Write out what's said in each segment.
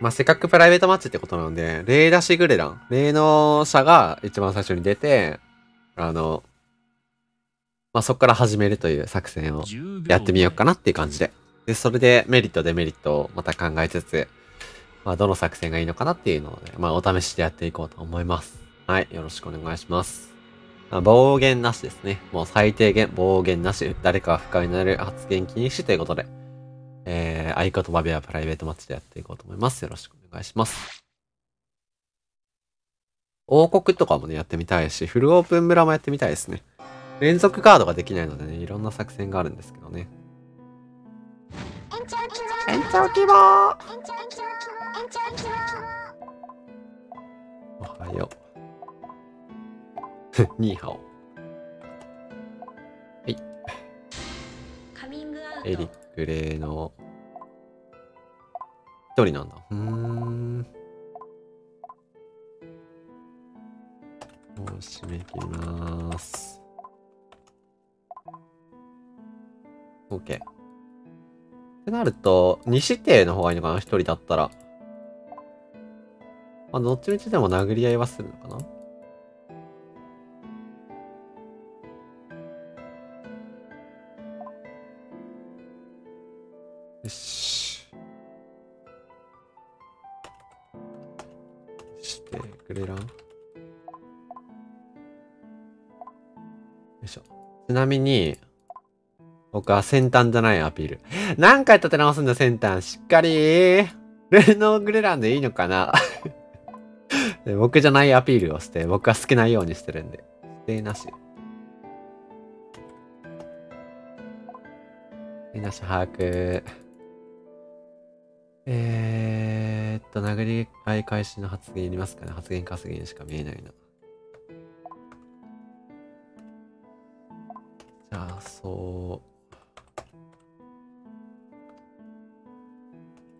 まあ、せっかくプライベートマッチってことなので、霊出しグレラン、霊能者が一番最初に出て、あの、まあ、そこから始めるという作戦をやってみようかなっていう感じで。で、それでメリット、デメリットをまた考えつつ、まあ、どの作戦がいいのかなっていうのをね、まあ、お試しでやっていこうと思います。はい、よろしくお願いします。まあ、暴言なしですね。もう最低限暴言なし、誰かが不快になる発言禁止ということで、えー、合言葉部屋プライベートマッチでやっていこうと思います。よろしくお願いします。王国とかもね、やってみたいし、フルオープン村もやってみたいですね。連続カードができないのでね、いろんな作戦があるんですけどね。延長希望おはよう。ニーハオ。はい。エリックレイの一人なんだ。うーん。もう締め切ります。OK。ってなると、西指定の方がいいのかな？一人だったら。まあ、どっちみちでも殴り合いはするのかな？よし。してくれらん？よいしょ。ちなみに、僕は先端じゃないアピール。何回立て直すんだ、先端。しっかりルノーグレランでいいのかな？僕じゃないアピールをして、僕は好きなようにしてるんで。否定なし。否定なし把握。えーっと、殴り合い開始の発言いりますかね発言稼ぎにしか見えないな。じゃあ、そ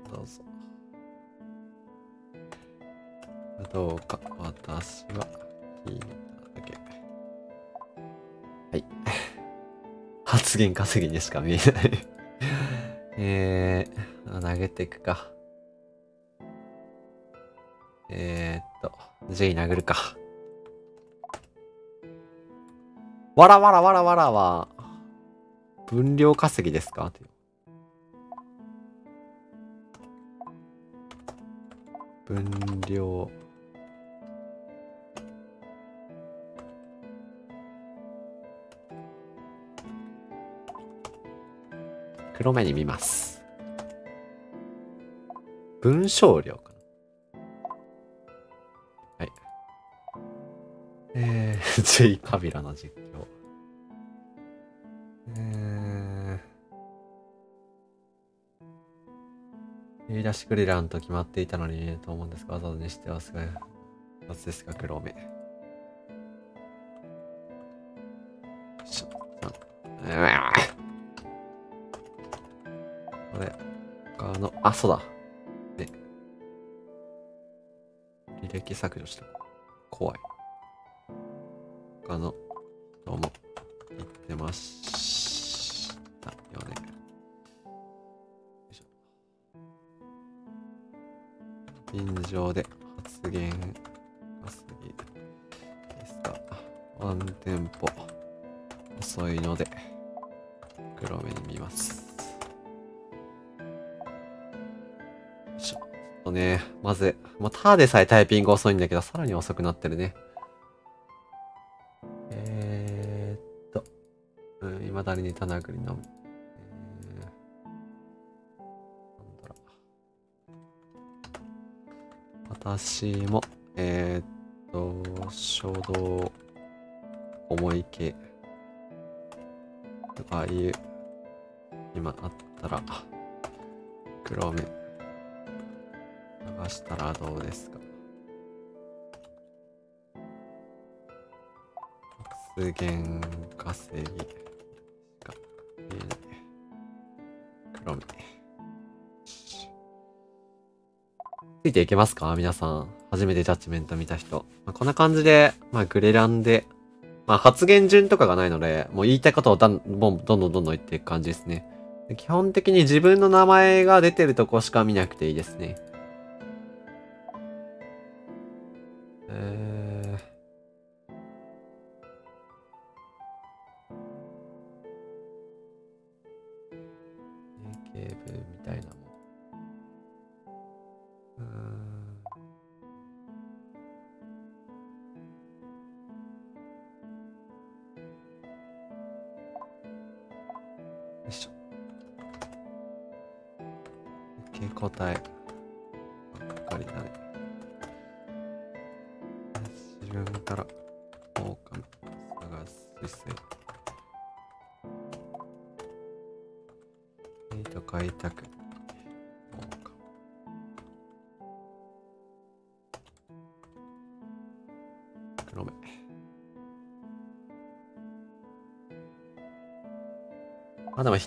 う。どうぞ。どうか私は聞いだけ。はい。発言稼ぎにしか見えないえー、げていくか。えー、っと、J 殴るか。わらわらわらわらは、分量稼ぎですか？という分量。黒目に見ます。文章量かな。はい。えー、J カビラの実況。言い出してくれらんと決まっていたのに、と思うんですが、わざわざにしてはすごい、雑ですが、黒目。しょ、うわこれ、他の、あ、そうだ。履歴削除した。怖い。たでさえタイピング遅いんだけど、さらに遅くなってるね。えー、っと、うん、未だにたなぐりのみ。私も、えー、っと、衝動、思い系とかいう、今あったら、黒目、流したらどうですか？発言稼ぎしか？見えない。黒目。ついていけますか？皆さん。初めてジャッジメント見た人。まあ、こんな感じで、まあ、グレランで、まあ、発言順とかがないので、もう言いたいことをどんどんどんどんどん言っていく感じですね。基本的に自分の名前が出てるとこしか見なくていいですね。Uh,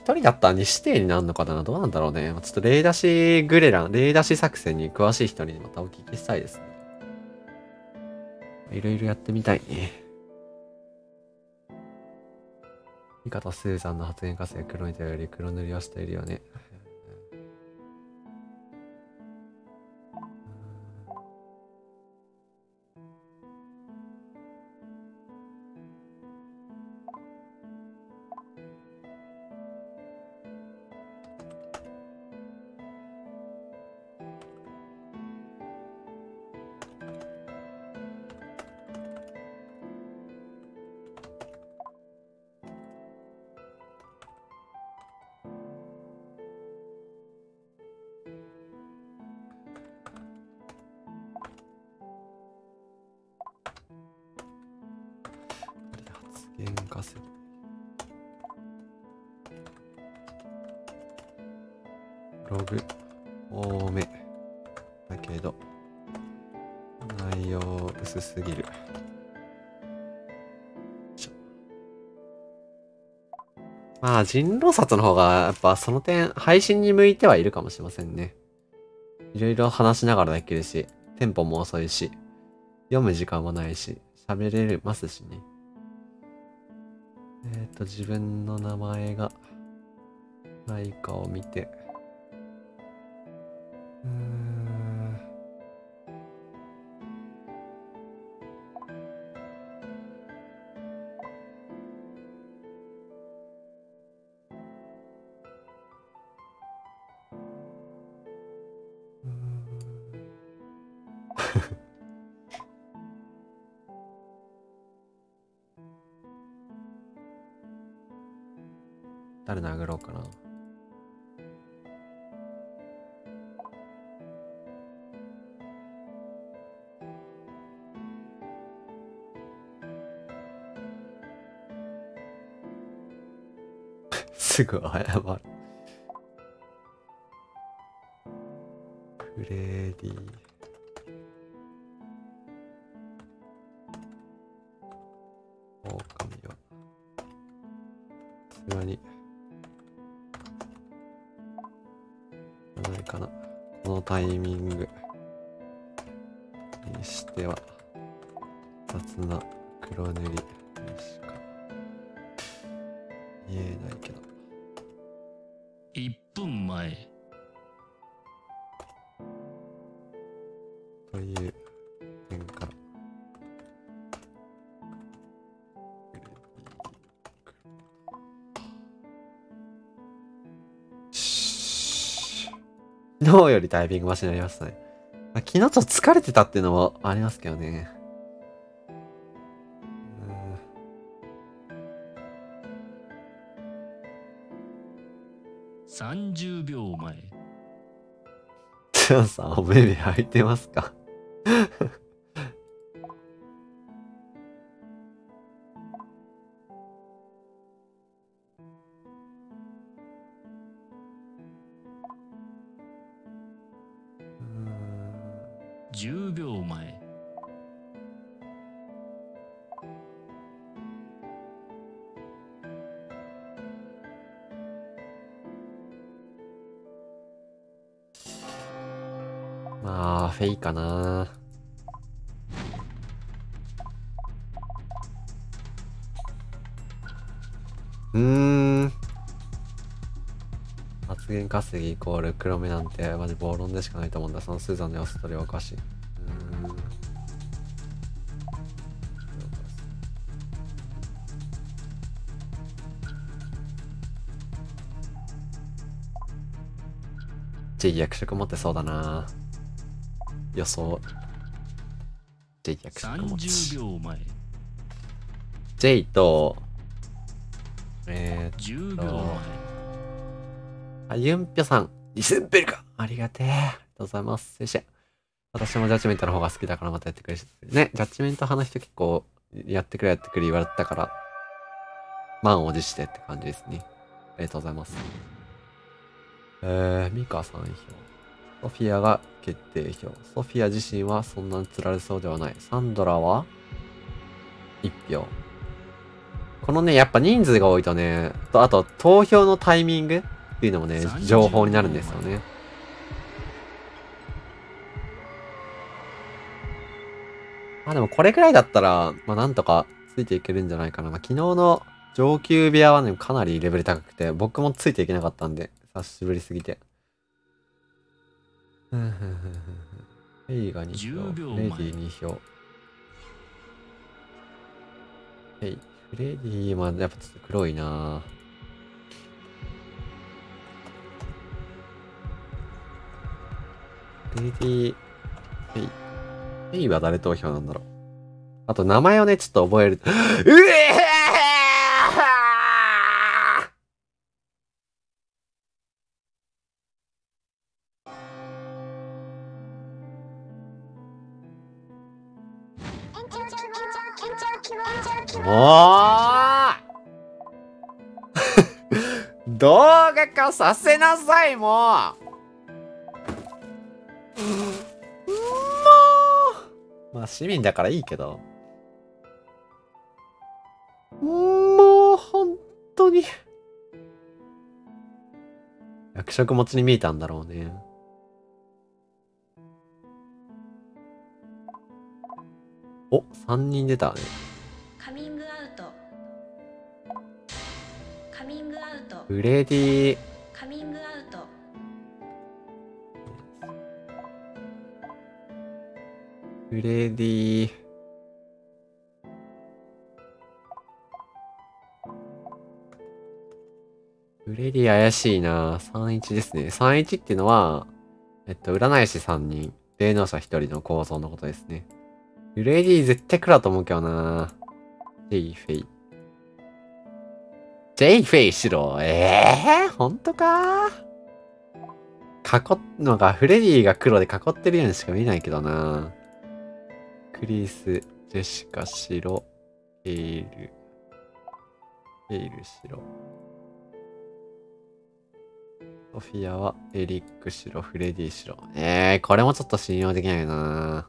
一人だったら2指定になるのかなどうなんだろうね。ちょっと例出しグレラン、例出し作戦に詳しい人にまたお聞きしたいですね。いろいろやってみたいね。味方スーザンの発言活性黒い手より黒塗りをしているよね。多めだけど内容薄すぎる。まあ人狼殺の方がやっぱその点配信に向いてはいるかもしれませんね。いろいろ話しながらできるし、テンポも遅いし、読む時間もないし、喋れますしね。えっ、と、自分の名前がないかを見て。すぐ りタイピングマシになりましたね。まあ昨日ちょっと疲れてたっていうのもありますけどね。うん30秒前 つやさん、お目目開いてますか？10秒前まあ、フェイかな。うん。発言稼ぎイコール黒目なんてマジ暴論でしかないと思うんだ。そのスーザンの様子とりはおかしい。J 役職持ってそうだな予想。J 役職持30ち。J と、え10秒前ー、あ、ユンピョさん、2000ベルかありがてえ。ありがとうございます。よっしゃ。私もジャッジメントの方が好きだからまたやってくれる。ね、ジャッジメント派の人結構、やってくれやってくれ言われてたから、満を持してって感じですね。ありがとうございます。えー、ミカさん票。ソフィアが決定票。ソフィア自身はそんなに釣られそうではない。サンドラは ?1 票。このね、やっぱ人数が多いとね、とあと投票のタイミングっていうのもね、情報になるんですよね。まあでもこれくらいだったら、まあなんとかついていけるんじゃないかな。まあ昨日の上級部屋はね、かなりレベル高くて、僕もついていけなかったんで、久しぶりすぎて。ふんふんふんふんふんフェイが2 10票、レディ2票。フェイ、フレディはやっぱちょっと黒いなフレディ、フェイ。フェイは誰投票なんだろう。あと名前をね、ちょっと覚える。うえーもう 動画化させなさい、もうもうまあ市民だからいいけど。もう、本当に。役職持ちに見えたんだろうね。お、3人出たね。フレディ、カミングアウトフレディ。フレディ怪しいな31ですね。31っていうのは、えっと、占い師3人、霊能者1人の構造のことですね。フレディ絶対来ると思うけどなジェイフェイ。ジェイフェイしろ。ええー、ほんとか？囲っ、のが、フレディが黒で囲ってるようにしか見えないけどなクリス、ジェシカ白、エール、エール白。ソフィアはエリック白、フレディ白。えー、これもちょっと信用できないな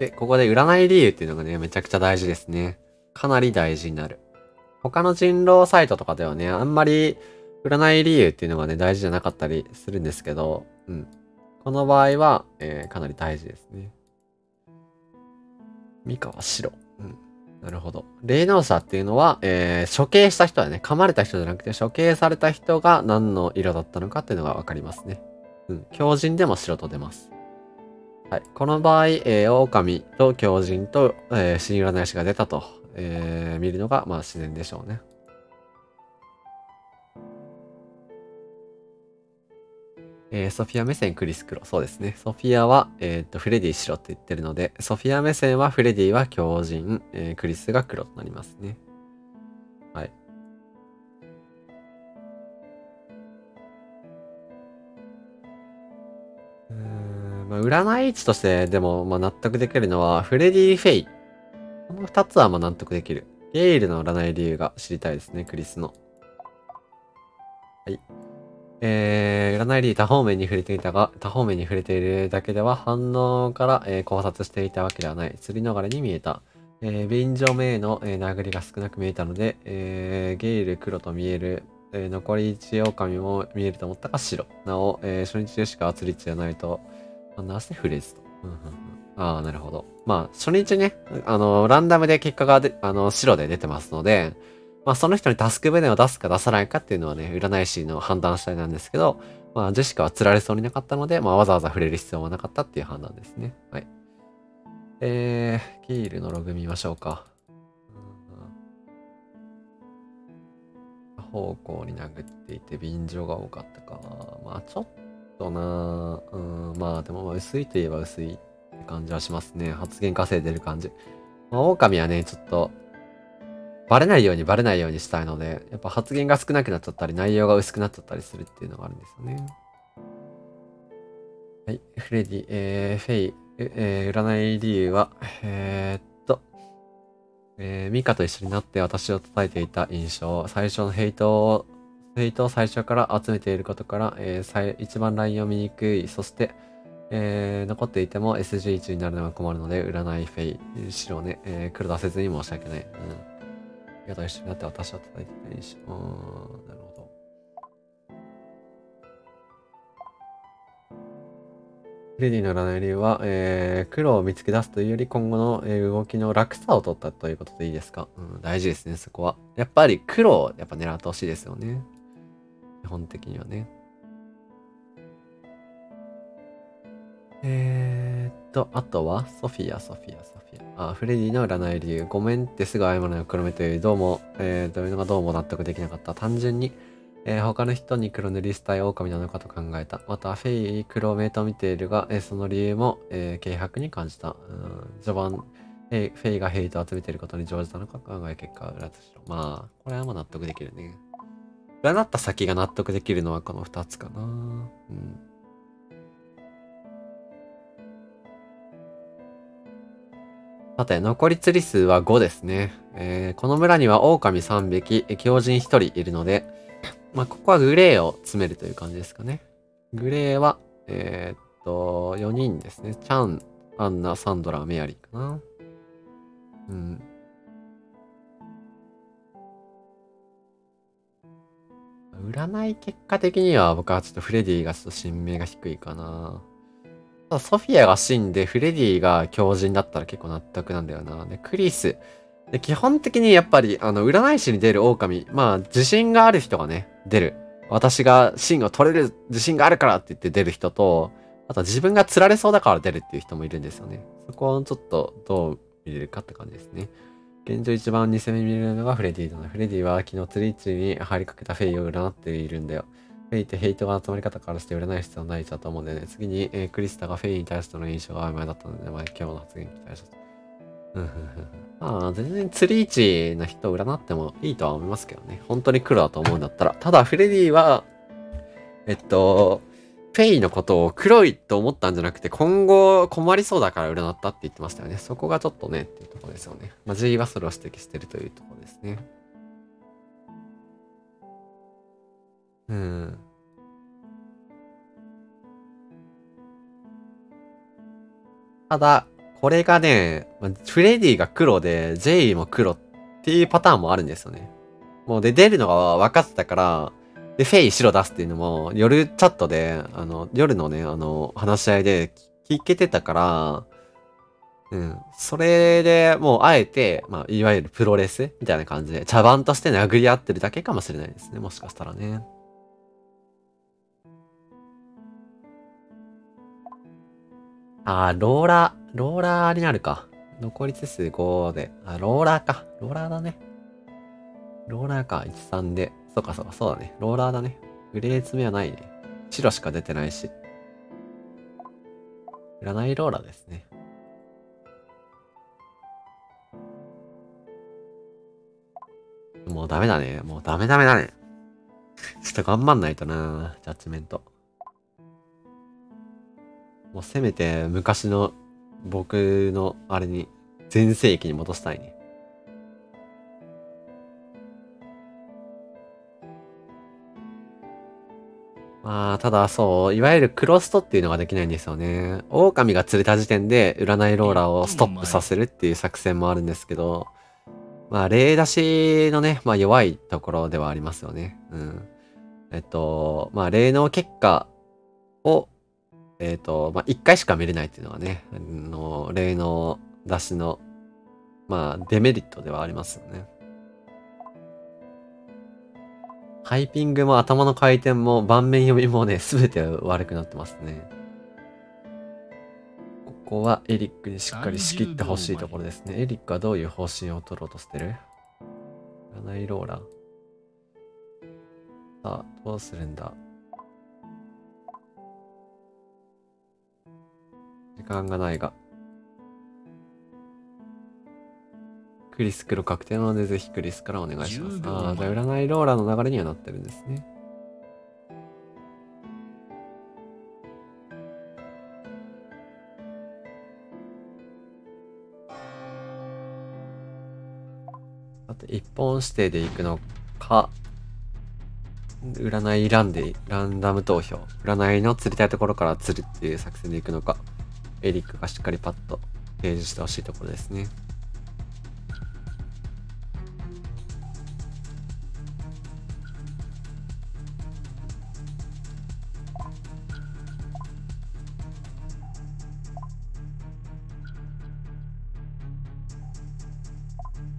で、ここで占い理由っていうのがね、めちゃくちゃ大事ですね。かなり大事になる。他の人狼サイトとかではね、あんまり占い理由っていうのがね、大事じゃなかったりするんですけど、うん。この場合は、えーかなり大事ですね。ミカは白。うん。なるほど。霊能者っていうのは、えー処刑した人はね、噛まれた人じゃなくて、処刑された人が何の色だったのかっていうのがわかりますね。うん。強靭でも白と出ます。はい。この場合、えー、狼と狂人と、えー、新占い師が出たと、えー見るのが、まあ自然でしょうね。えーソフィア目線クリス黒。そうですね。ソフィアは、えっ、と、フレディ白って言ってるので、ソフィア目線はフレディは狂人、えークリスが黒となりますね。まあ、占い位置として、でも、まあ、納得できるのは、フレディ・フェイ。この二つは、まあ、納得できる。ゲイルの占い理由が知りたいですね、クリスの。はい。えー、占い理由多方面に触れていたが、多方面に触れているだけでは反応から、えー考察していたわけではない。釣り逃れに見えた。えー、便所目への、えー殴りが少なく見えたので、えー、ゲイル黒と見える。えー残り1狼も見えると思ったが白。なお、えー初日でしか圧率じゃないと、なぜフレーズと。ああ、なるほど。まあ、初日ね、あの、ランダムで結果がで、あの、白で出てますので、まあその人にタスク船を出すか出さないかっていうのはね、占い師の判断次第なんですけど、まあジェシカは釣られそうになかったので、まあわざわざ触れる必要はなかったっていう判断ですね。はい。えー、キールのログ見ましょうか。方向に殴っていて便乗が多かったか。まあちょっととなうん、まあでも薄いといえば薄いって感じはしますね。発言稼いでる感じ。まあ、狼はね、ちょっと、バレないようにバレないようにしたいので、やっぱ発言が少なくなっちゃったり、内容が薄くなっちゃったりするっていうのがあるんですよね。はい、フレディ、えー、フェイ、えー、占い理由は、えー、っと、えー、ミカと一緒になって私を叩いていた印象、最初のヘイトを、ヘイトを最初から集めていることから、えー、一番ラインを見にくい、そして、えー、残っていても SG1 になるのが困るので、占いフェイ、白ね、えー、黒出せずに申し訳ない。うん。ミカと一緒になって私を叩いていた印象。うん、なるほど。フレディの占い理由は、えー、黒を見つけ出すというより今後の、え動きの楽さを取ったということでいいですか、うん、大事ですね、そこは。やっぱり黒をやっぱ狙ってほしいですよね。基本的にはね。えー、っと、あとは、ソフィア、ソフィア、ソフィア。あ、フレディの占い理由。ごめんってすぐ謝るのが黒目という、どうも、えー、どういうのがどうも納得できなかった。単純に、えー、他の人に黒塗りしたい狼なのかと考えた。また、フェイ、黒目と見ているが、えー、その理由も、えー、軽薄に感じた。うん、序盤、えフェイがヘイトを集めていることに乗じたのか考え結果裏としろ。まあ、これはもう納得できるね。占った先が納得できるのはこの二つかな。うん。さて、残り釣り数は5ですね。えー、この村には狼3匹、狂人1人いるので、まあ、ここはグレーを詰めるという感じですかね。グレーは、えー、っと、4人ですね。チャン、アンナ、サンドラ、メアリーかな。うん。占い結果的には僕はちょっとフレディがちょっと新名が低いかな。ただソフィアが死んでフレディが狂人だったら結構納得なんだよな。で、クリス。で、基本的にやっぱり、あの、占い師に出る狼、まあ、自信がある人がね、出る。私が芯を取れる自信があるからって言って出る人と、あと自分が釣られそうだから出るっていう人もいるんですよね。そこをちょっとどう見れるかって感じですね。現状一番2戦目見れるのがフレディだな。フレディは昨日釣り位置に入りかけたフェイを占っているんだよ。フェイってヘイトが集まり方からして占い必要ないだと思うんだよね。次に、えー、クリスタがフェイに対しての印象が曖昧だったので、まあ、今日の発言に期待します。まあ、全然釣り位置の人を占ってもいいとは思いますけどね。本当に黒だと思うんだったら。ただ、フレディは、えっと、フェイのことを黒いと思ったんじゃなくて、今後困りそうだから占ったって言ってましたよね。そこがちょっとね、っていうところですよね。まあ、G はそれを指摘してるというところですね。うん。ただ、これがね、フレディが黒で、ジェイも黒っていうパターンもあるんですよね。もうで、出るのが分かってたから、で、フェイ白出すっていうのも、夜チャットで、あの、夜のね、あの、話し合いで聞けてたから、うん。それでもうあえて、まあ、いわゆるプロレスみたいな感じで、茶番として殴り合ってるだけかもしれないですね。もしかしたらね。あー、ローラー、ローラーになるか。残り手数5で。あ、ローラーか。ローラーだね。ローラーか。1、3で。そうかそうか、そうだね。ローラーだね。グレー詰めはないね。白しか出てないし。占いローラーですね。もうダメだね。もうダメダメだね。ちょっと頑張んないとなジャッジメント。もうせめて昔の僕のあれに、全盛期に戻したいね。まあ、ただそう、いわゆるクロストっていうのができないんですよね。狼が釣れた時点で占いローラーをストップさせるっていう作戦もあるんですけど、まあ、例出しのね、まあ弱いところではありますよね。うん。えっと、まあ、霊能結果をえっ、と、まあ、一回しか見れないっていうのはね、あの、例の出しの、まあ、デメリットではありますよね。タイピングも頭の回転も盤面読みもね、すべて悪くなってますね。ここはエリックにしっかり仕切ってほしいところですね。エリックはどういう方針を取ろうとしてる？占いローラー。さあ、どうするんだ？時間がないが。クリス黒確定なので、ぜひクリスからお願いします。10秒ああ、じゃあ占いローラーの流れにはなってるんですね。あと、一本指定で行くのか、占い選んで、ランダム投票。占いの釣りたいところから釣るっていう作戦で行くのか、エリックがしっかりパッと提示してほしいところですね。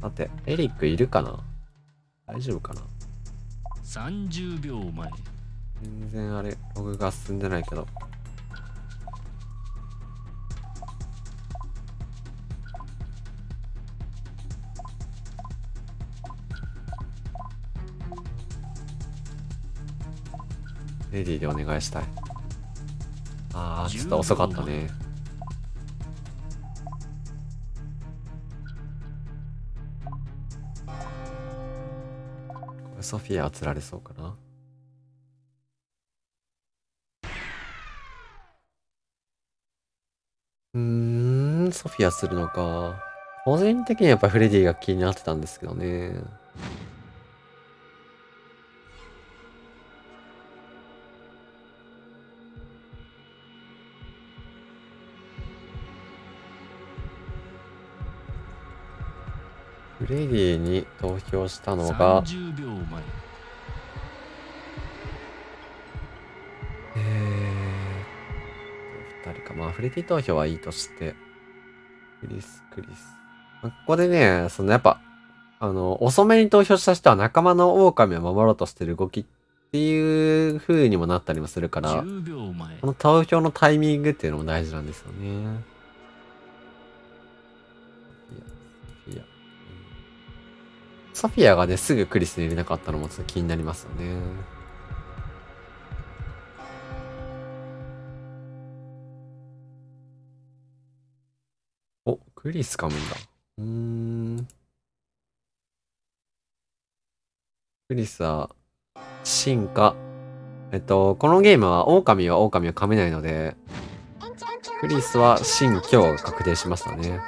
さて、エリックいるかな？大丈夫かな？30秒前全然あれ、ログが進んでないけど。レディーでお願いしたい。ああ、ちょっと遅かったね。ソフィアは釣られそうかな。うーん、ソフィアするのか。個人的にはやっぱフレディが気になってたんですけどね。フレディに投票したのが、30秒前えーと、二人か。まあ、フレディ投票はいいとして。クリス、クリス。まあここでね、そのやっぱ、あの、遅めに投票した人は仲間の狼を守ろうとしてる動きっていう風にもなったりもするから、10秒前この投票のタイミングっていうのも大事なんですよね。ソフィアがね、すぐクリスに入れなかったのもちょっと気になりますよね。お、クリス噛むんだ。うん。クリスは、進化。えっと、このゲームは狼は狼を噛めないので、クリスは新居が確定しましたね。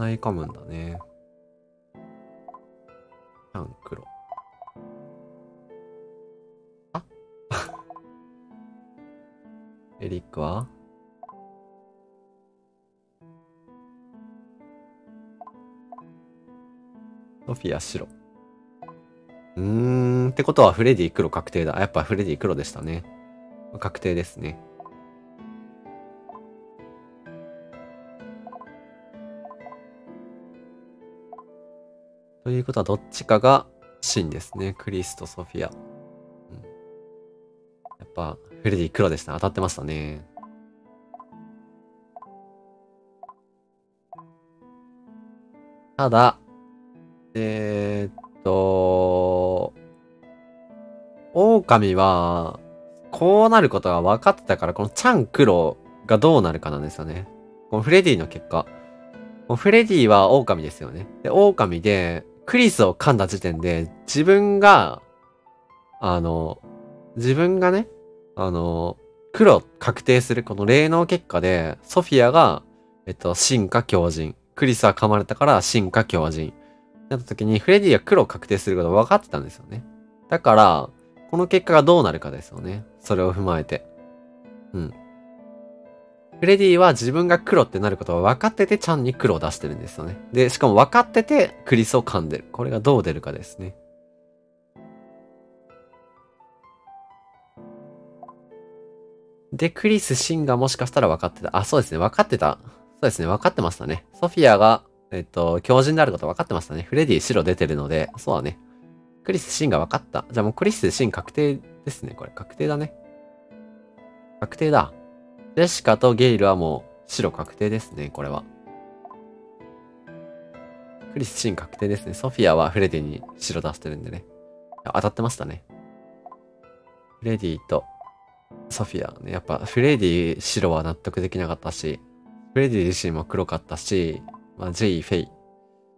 占い噛むんだね。キャン黒。あ？エリックは？ソフィア白。うーん、ってことはフレディ黒確定だ。やっぱフレディ黒でしたね。確定ですね。ということはどっちかがシンですね。クリスとソフィア。うん、やっぱフレディ黒でした。当たってましたね。ただ、えー、っと、狼は、こうなることが分かってたから、このチャン黒がどうなるかなんですよね。このフレディの結果。もうフレディは狼ですよね。で、狼で、クリスを噛んだ時点で、自分が、あの、自分がね、あの、黒確定するこの霊能結果で、ソフィアが、えっと、進化強靭。クリスは噛まれたから進化強靭。なった時に、フレディは黒確定すること分かってたんですよね。だから、この結果がどうなるかですよね。それを踏まえて。うん。フレディは自分が黒ってなることが分かってて、ちゃんに黒を出してるんですよね。で、しかも分かってて、クリスを噛んでる。これがどう出るかですね。で、クリス・シンがもしかしたら分かってた。あ、そうですね。分かってた。そうですね。分かってましたね。ソフィアが、えっと、強靭であること分かってましたね。フレディ白出てるので、そうだね。クリス・シンが分かった。じゃあもうクリス・シン確定ですね。これ確定だね。確定だ。ジェシカとゲイルはもう白確定ですね。これは。クリス真確定ですね。ソフィアはフレディに白出してるんでね。当たってましたね。フレディとソフィアね。やっぱフレディ白は納得できなかったし、フレディ自身も黒かったし、まあ、ジェイ、フェイ。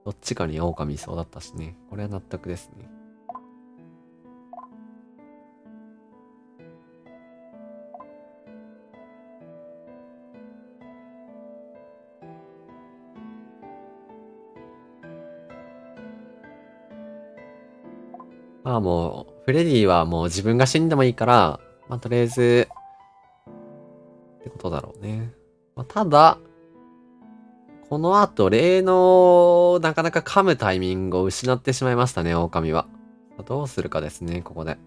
どっちかに狼いそうだったしね。これは納得ですね。まあもう、フレディはもう自分が死んでもいいから、まあとりあえず、ってことだろうね。まあ、ただ、この後、霊能、なかなか噛むタイミングを失ってしまいましたね、狼は。どうするかですね、ここで。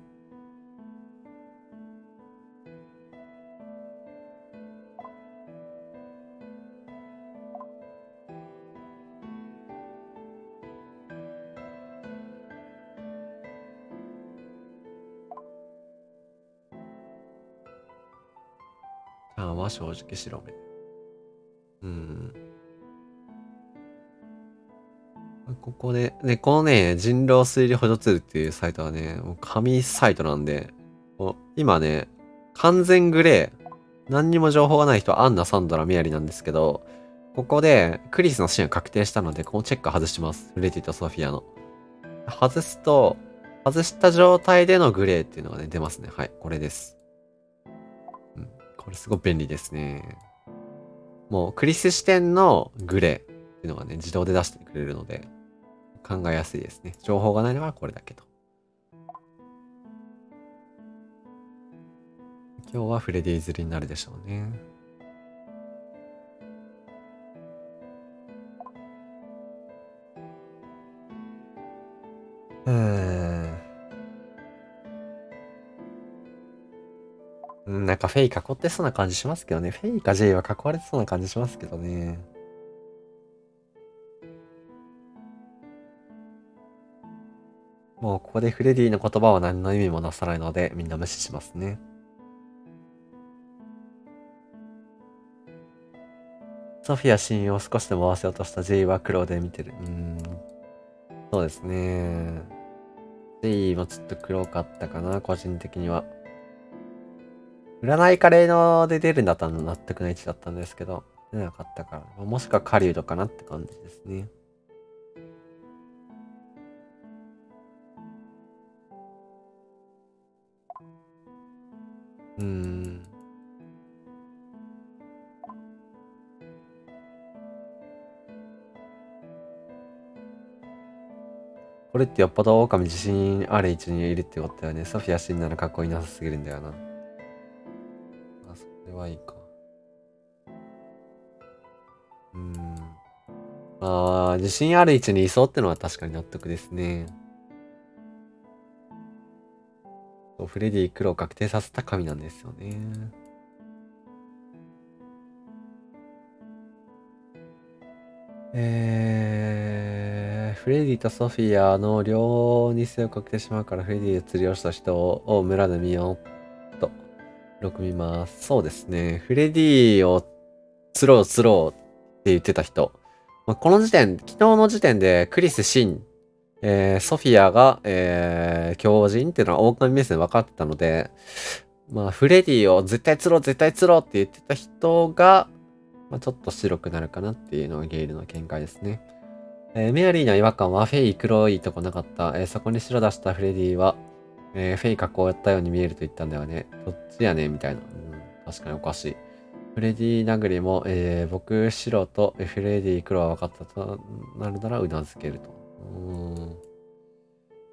ああ、まあ正直白目。うん。ここで、ね、このね、人狼推理補助ツールっていうサイトはね、もう紙サイトなんで、今ね、完全グレー、何にも情報がない人はアンナ、サンドラ、メアリなんですけど、ここでクリスのシーンが確定したので、このチェック外します。フレディとソフィアの。外すと、外した状態でのグレーっていうのがね、出ますね。はい、これです。これすごい便利ですね。もうクリス視点のグレーっていうのがね、自動で出してくれるので、考えやすいですね。情報がないのはこれだけど。今日はフレディーズリになるでしょうね。うん。なんかフェイ囲ってそうな感じしますけどね。フェイか J は囲われてそうな感じしますけどね。もうここでフレディの言葉は何の意味もなさないので、みんな無視しますね。ソフィア親友を少しでも合わせようとした J は黒で見てる。うん。そうですね。J もちょっと黒かったかな、個人的には。占いカレーので出るんだったら納得な位置だったんですけど、出なかったから、もしくは狩人かなって感じですね。うん。これってよっぽど狼自信ある位置にいるってことだよね。ソフィア死んだらかっこいいなさすぎるんだよな。はいいか。うん。ああ、自信ある位置にいそうってのは確かに納得ですね。フレディ黒を確定させた神なんですよね。えー、フレディとソフィアの両にせをかけてしまうからフレディで釣りをした人を村で見よう6見ます。そうですね。フレディを釣ろう釣ろうって言ってた人。まあ、この時点、昨日の時点でクリス・シン、えー、ソフィアが、えー、強人っていうのは狼目線分かってたので、まあ、フレディを絶対釣ろう、絶対釣ろうって言ってた人が、まあ、ちょっと白くなるかなっていうのがゲイルの見解ですね。えー、メアリーの違和感はフェイ黒いとこなかった。えー、そこに白出したフレディは、えー、フェイ加工やったように見えると言ったんだよね。どっちやねみたいな。うん、確かにおかしい。フレディ殴りも、えー、僕白とフレディ黒は分かったとなるならうなずけると。うん。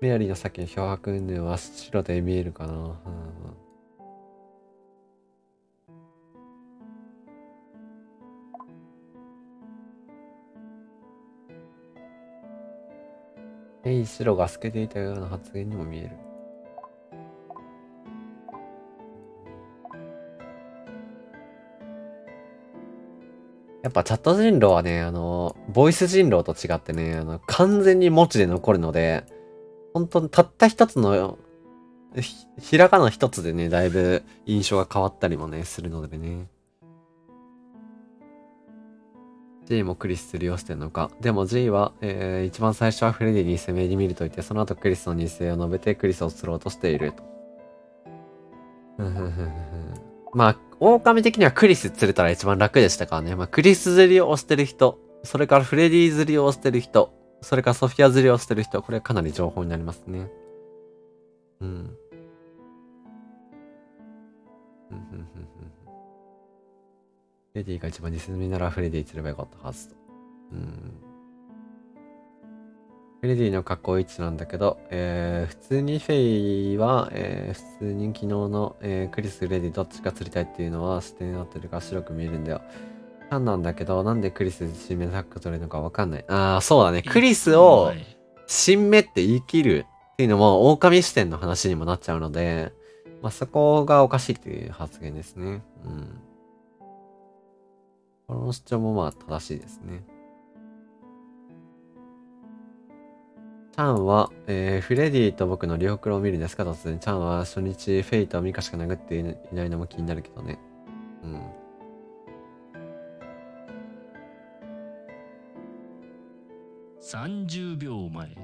メアリーのさっきの漂白云々は白で見えるかな。うんえい、白が透けていたような発言にも見える。やっぱチャット人狼はね、あの、ボイス人狼と違ってね、あの、完全に文字で残るので、本当にたった一つの、ひらがな一つでね、だいぶ印象が変わったりもね、するのでね。G もクリス釣りをしてるのか。でも G は、えー、一番最初はフレディに攻めに見ると言って、その後クリスの偽を述べてクリスを釣ろうとしていると。まあ、狼的にはクリス釣れたら一番楽でしたからね。まあ、クリス釣りをしてる人、それからフレディ釣りをしてる人、それからソフィア釣りをしてる人、これかなり情報になりますね。うん。フレディが一番実みならフレディ釣ればよかったはずと。うん。フレディの格好一致なんだけど、えー、普通にフェイは、えー、普通に昨日の、えー、クリス、レディどっちが釣りたいっていうのは視点になってるから白く見えるんだよ。なんなんだけど、なんでクリス新芽タック取れるのかわかんない。ああ、そうだね。クリスを新芽って言い切るっていうのも、狼視点の話にもなっちゃうので、まあ、そこがおかしいっていう発言ですね。うん。この主張もまあ正しいですね。チャンは、えー、フレディと僕の両黒を見るんですか？突然。チャンは初日フェイトをミカしか殴っていないのも気になるけどね。うん。30秒前ジ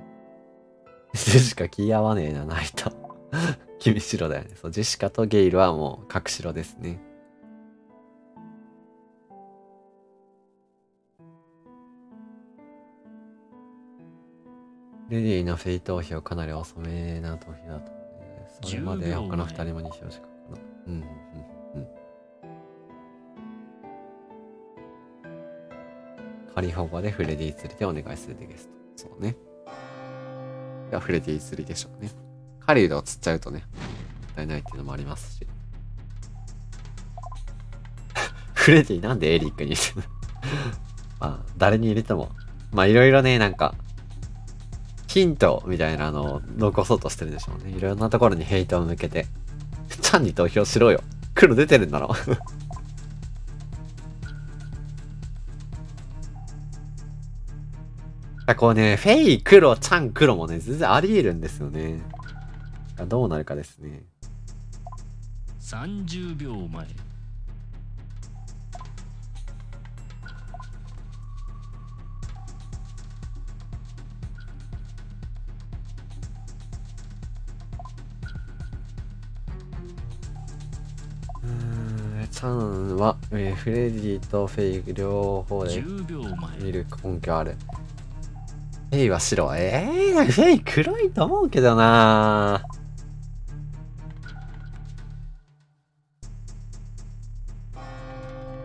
ェシカ気合わねえな、ナイト。君白だよね。そう、ジェシカとゲイルはもう角白ですね。レディのフェイ投票かなり遅めな投票だと思うね。それまで他の二人も2票しかな。うん、うん、うん。仮保護でフレディ釣りでお願いするでゲスト。そうね。いや、フレディ釣りでしょうね。狩人を釣っちゃうとね、もったいないっていうのもありますし。フレディなんでエリックに入れるまあ、誰に入れても。まあ、いろいろね、なんか、ヒントみたいなのを残そうとしてるんでしょうね。いろんなところにヘイトを向けて。ちゃんに投票しろよ。黒出てるんだろ。こうね、フェイ、黒、チャン、黒もね、全然あり得るんですよね。どうなるかですね。30秒前3は、えー、フレディとフェイ両方で見る根拠ある。フェイは白。えー、フェイ黒いと思うけどな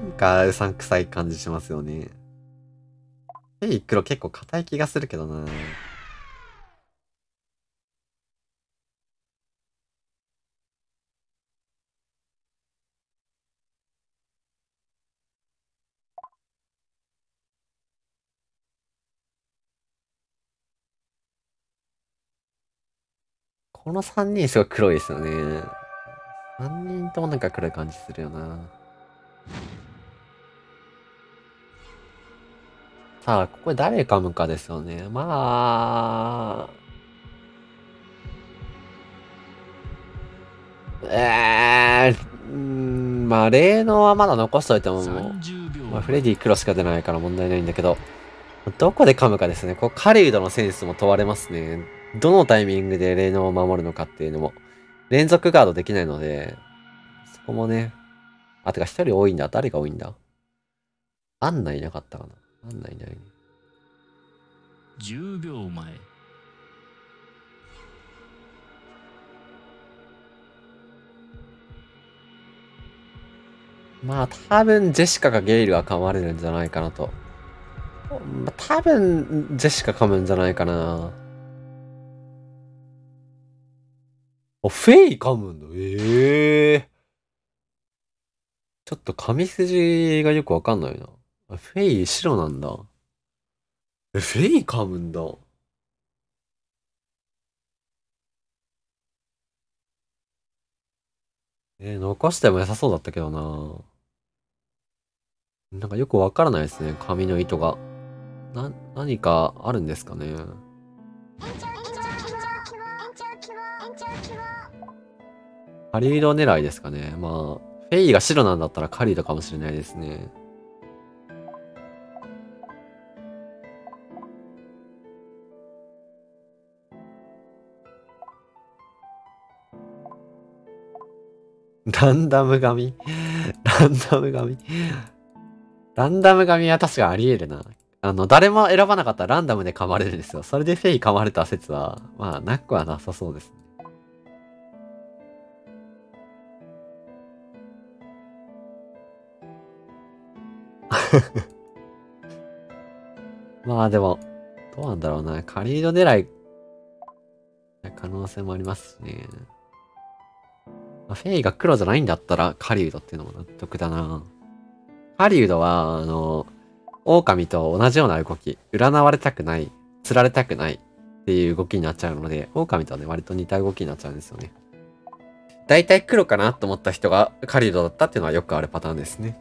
なんか、うさんくさい感じしますよね。フェイ黒結構硬い気がするけどなこの3人すごい黒いですよね。3人ともなんか黒い感じするよな。さあ、ここで誰噛むかですよね。まあ。えー、うーん、まあ、霊能はまだ残しといても、30秒まあ、フレディ黒しか出ないから問題ないんだけど、どこで噛むかですね。こう、カリウドのセンスも問われますね。どのタイミングで霊能を守るのかっていうのも、連続ガードできないので、そこもね。あ、てか一人多いんだ。誰が多いんだ？アンナいなかったかな？アンナいないね。10秒前まあ、多分ジェシカかゲイルが噛まれるんじゃないかなと。まあ、多分ジェシカ噛むんじゃないかな。あ、フェイ噛むんだ。ええちょっと噛み筋がよくわかんないな。あフェイ白なんだ。え、フェイ噛むんだ。えー残しても良さそうだったけどな。なんかよくわからないですね、髪の糸が。な、何かあるんですかね。カリード狙いですかね。まあ、フェイが白なんだったらカリードかもしれないですね。ランダム髪ランダム髪ランダム髪は確かあり得るな。あの、誰も選ばなかったらランダムで噛まれるんですよ。それでフェイ噛まれた説は、まあ、なくはなさそうですね。まあでも、どうなんだろうな。カリード狙い、可能性もありますしね。まあ、フェイが黒じゃないんだったら、カリウドっていうのも納得だな。カリウドは、あの、狼と同じような動き、占われたくない、釣られたくないっていう動きになっちゃうので、狼とはね、割と似た動きになっちゃうんですよね。だいたい黒かなと思った人がカリウドだったっていうのはよくあるパターンですね。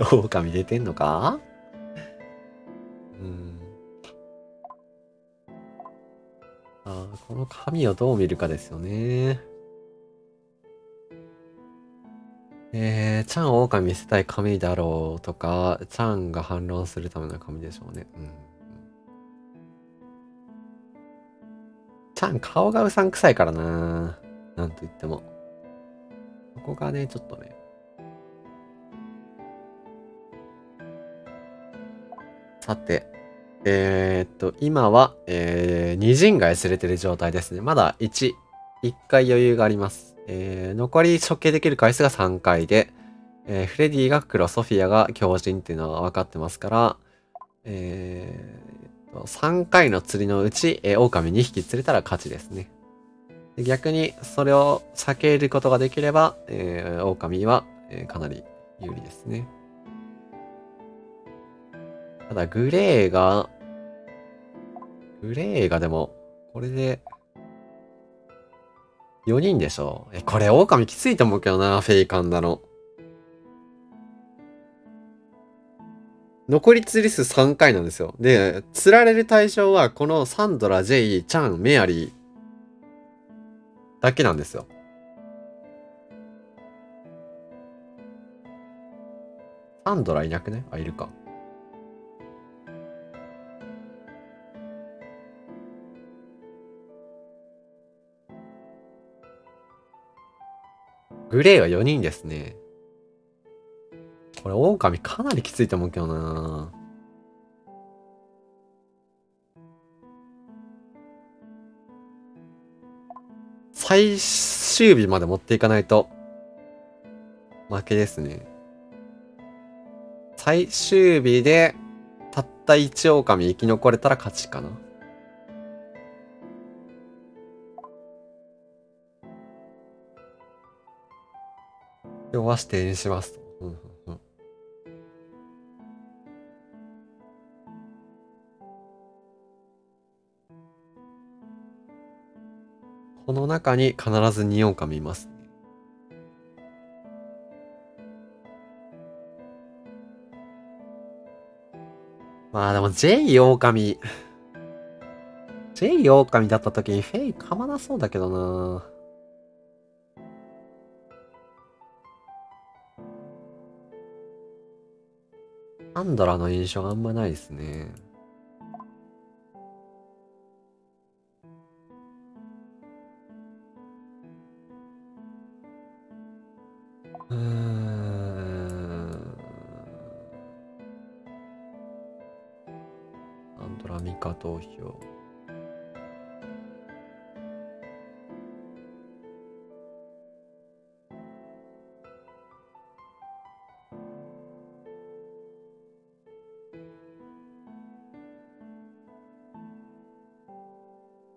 狼出てんのか？うん。ああ、この紙をどう見るかですよね。えー、ちゃんを狼見せたい紙だろうとか、ちゃんが反論するための紙でしょうね。うん。ちゃん顔がうさんくさいからななんと言っても。ここがね、ちょっとね。さて、えー、っと、今は、えー、二陣がすれてる状態ですね。まだ1、1回余裕があります。えー、残り処刑できる回数が3回で、えー、フレディが黒、ソフィアが強靭っていうのは分かってますから、えー、3回の釣りのうち、えー、狼2匹釣れたら勝ちですね。逆に、それを避けることができれば、えー、狼は、えー、かなり有利ですね。ただ、グレーが、グレーがでも、これで、4人でしょえ、これ、狼きついと思うけどな、フェイカンだの。残り釣り数3回なんですよ。で、釣られる対象は、このサンドラ、ジェイ、チャン、メアリーだけなんですよ。サンドラいなくね？あ、いるか。グレーは4人ですね。これ、狼かなりきついと思うけどな最終日まで持っていかないと、負けですね。最終日で、たった1狼生き残れたら勝ちかな。今日は指定にしますと。この中に必ず2音紙います。まあでも J 狼。J 狼だった時にフェイ噛まなそうだけどなアンドラの印象あんまないですね。うん。アンドラミカ投票。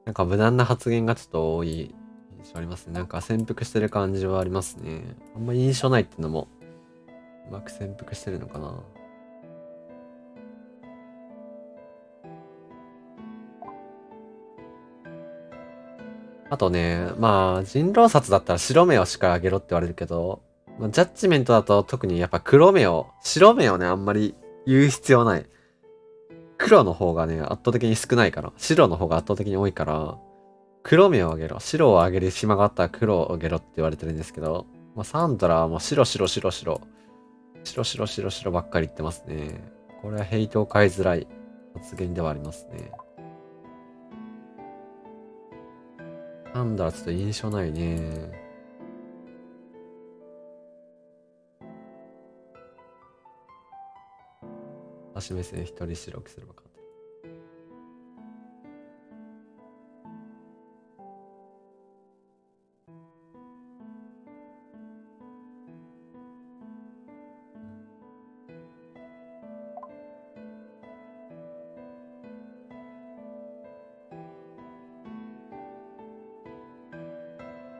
なんか無難な発言がちょっと多い印象ありますね。なんか潜伏してる感じはありますね。あんま印象ないっていうのも、うまく潜伏してるのかな。あとね、まあ、人狼殺だったら白目をしっかりあげろって言われるけど、まあ、ジャッジメントだと特にやっぱ黒目を、白目をね、あんまり言う必要ない。黒の方がね、圧倒的に少ないから。白の方が圧倒的に多いから、黒目を上げろ。白を上げる暇があったら黒を上げろって言われてるんですけど、まあ、サンドラはもう白白白白。白白白白ばっかり言ってますね。これはヘイトを買いづらい発言ではありますね。サンドラちょっと印象ないね。足目線一人白くすれば勝てる。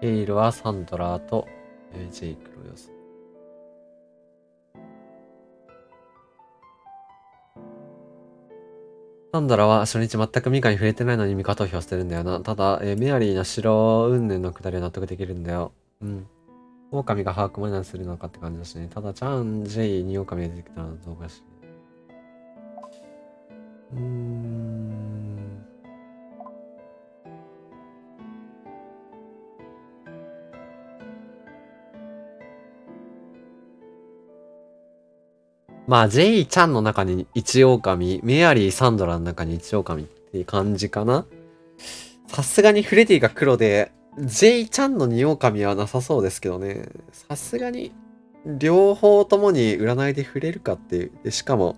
エイルはサンドラーとジェイクの予想。サンドラは初日全くミカに触れてないのにミカ投票してるんだよな。ただ、えーメアリーの城云々のくだりは納得できるんだよ。うん。狼が把握までなんするのかって感じだしね。ただ、チャン、ジェイに狼が出てきたらどうかしら。うーん。まあ、ジェイちゃんの中に一狼、メアリー、サンドラの中に一狼っていう感じかな。さすがにフレディが黒で、ジェイちゃんの二狼はなさそうですけどね。さすがに、両方ともに占いで触れるかっていう。でしかも、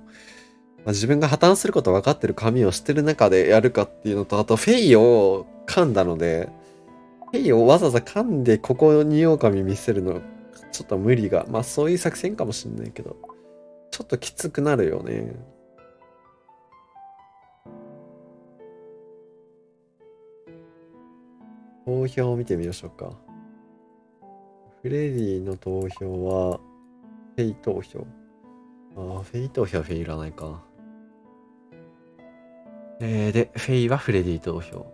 まあ、自分が破綻すること分かってる紙をしてる中でやるかっていうのと、あとフェイを噛んだので、フェイをわざわざ噛んでここに狼見せるの、ちょっと無理が。まあそういう作戦かもしんないけど。ちょっときつくなるよね。投票を見てみましょうか。フレディの投票は、フェイ投票。ああ、フェイ投票はフェイいらないか。えー、で、フェイはフレディ投票。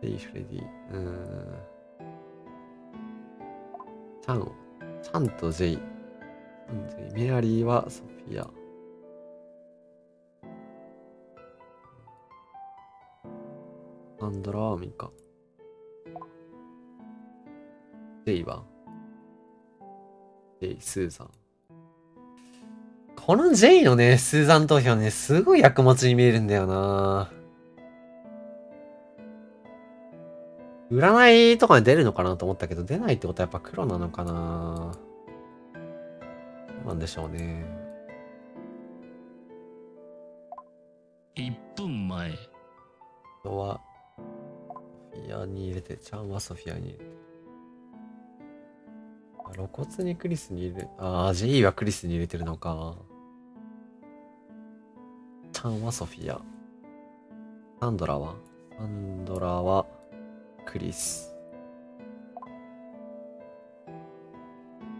フェイ、フレディ。うん。チャン、チャンとジェイ。メアリーはソフィア。ンドラはミカ。ジェイはジェイ、スーザン。このジェイのね、スーザン投票ね、すごい役持ちに見えるんだよな占いとかに出るのかなと思ったけど、出ないってことはやっぱ黒なのかななんでしょうね。1分前人は、ソフィアに入れて、ちゃんはソフィアに入れて。あ露骨にクリスに入れ、ああ、ジェイはクリスに入れてるのか。ちゃんはソフィア。サンドラはサンドラは、クリス。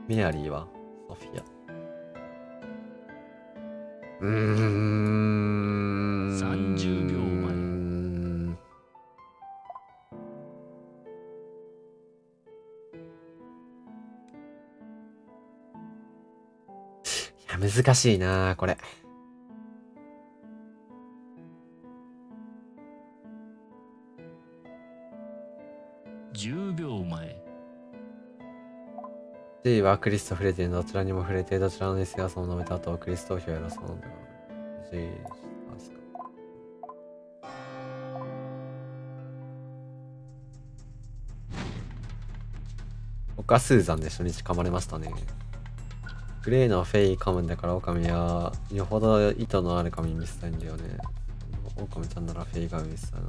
メアリーは、ソフィア。うーん。30秒前。いや、難しいなこれ。10秒前。J はクリスと触れてどちらにも触れてどちらのネスがその述べた後はクリス投票やらそうなんだ J 僕はスーザンで初日噛まれましたね。グレーのフェイ噛むんだからオカミはよほど意図のある髪見せたいんだよね。オカミちゃんならフェイが見せたいな。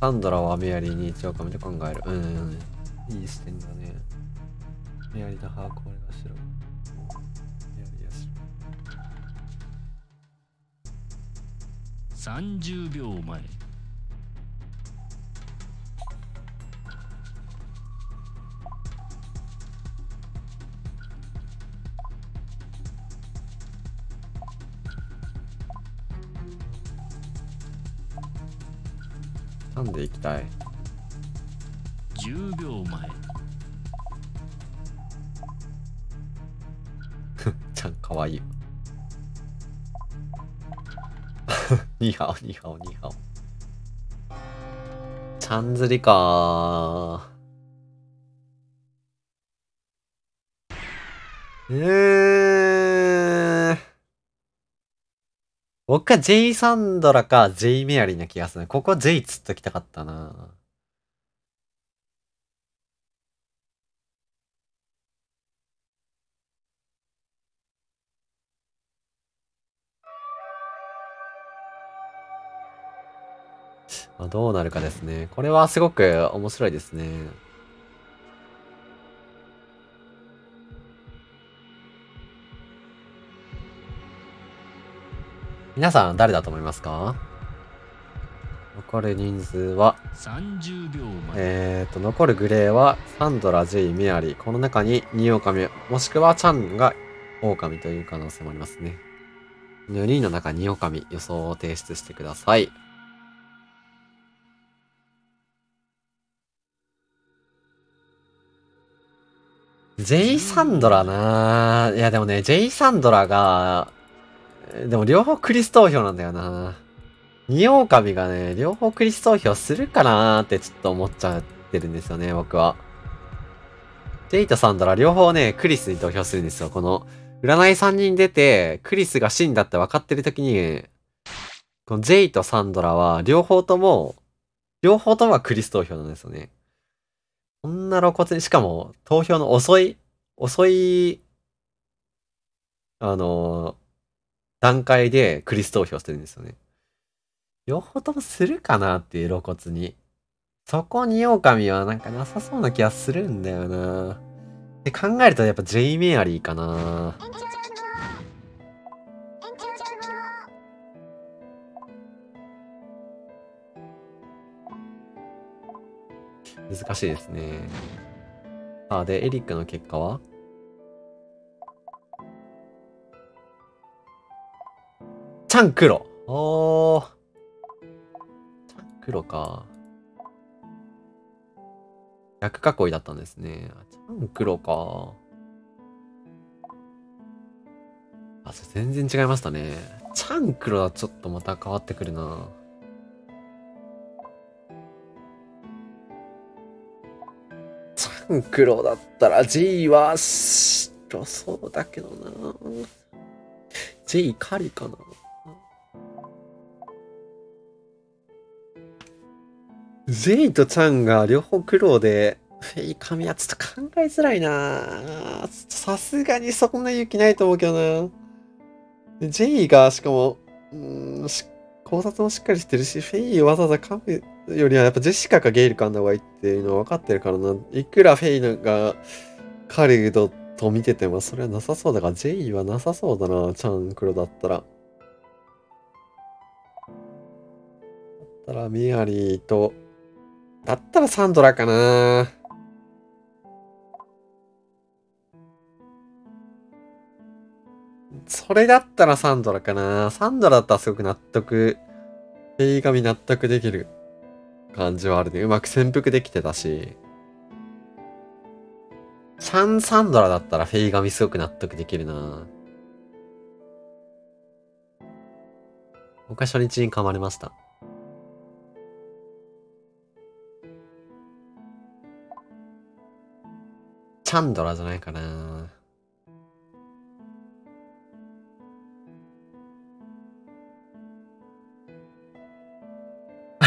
サンドラはメアリーに一応噛みで考える。うん、いい視点だね。メアリーの把握俺30秒前。なんで行きたい。ニーハオ、ニーハオ、ニーハオ。ちゃんずりかー。えー。僕は J サンドラか J メアリーな気がする。ここ J 釣っときたかったなまあ、どうなるかですね。これはすごく面白いですね。皆さん誰だと思いますか？残る人数は、30秒前えーと、残るグレーはサンドラ、ジェイ、メアリー。この中にニオカミ、もしくはチャンが狼という可能性もありますね。4人の中にオカミ予想を提出してください。ジェイサンドラなぁいやでもね、ジェイサンドラが、でも両方クリス投票なんだよなニオオカミがね、両方クリス投票するかなーってちょっと思っちゃってるんですよね、僕は。ジェイとサンドラ両方ね、クリスに投票するんですよ。この、占い3人出て、クリスが死んだって分かってる時に、このジェイとサンドラは両方とも、両方ともはクリス投票なんですよね。こんな露骨に、しかも投票の遅い、遅い、あの段階でクリス投票してるんですよね。よほどするかなっていう露骨に。そこに狼はなんかなさそうな気がするんだよな。って考えるとやっぱジェイ・メアリーかな。難しいですね。さあ、で、エリックの結果は？チャン黒おー。チャン黒か。逆囲いだったんですね。チャン黒か。あ、それ全然違いましたね。チャン黒はちょっとまた変わってくるな。黒だったら G は白そうだけどな。J カリかな。ジェイとチャンが両方黒で、フェイ髪はちょっと考えづらいなさすがにそんな勇気ないと思うけどなジェイが、しかも、うん、考察もしっかりしてるし、フェイわざわざ噛むよりはやっぱジェシカかゲイル噛んだ方がいいっていうのは分かってるからな。いくらフェイがカリウドと見ててもそれはなさそうだから、ジェイはなさそうだな、チャン黒だったら。だったらミアリーと、だったらサンドラかな。それだったらサンドラかな。サンドラだったらすごく納得、映画見納得できる。感じはあるね。うまく潜伏できてたし。シャン・サンドラだったらフェイガミすごく納得できるな僕は初日に噛まれました。チャンドラじゃないかな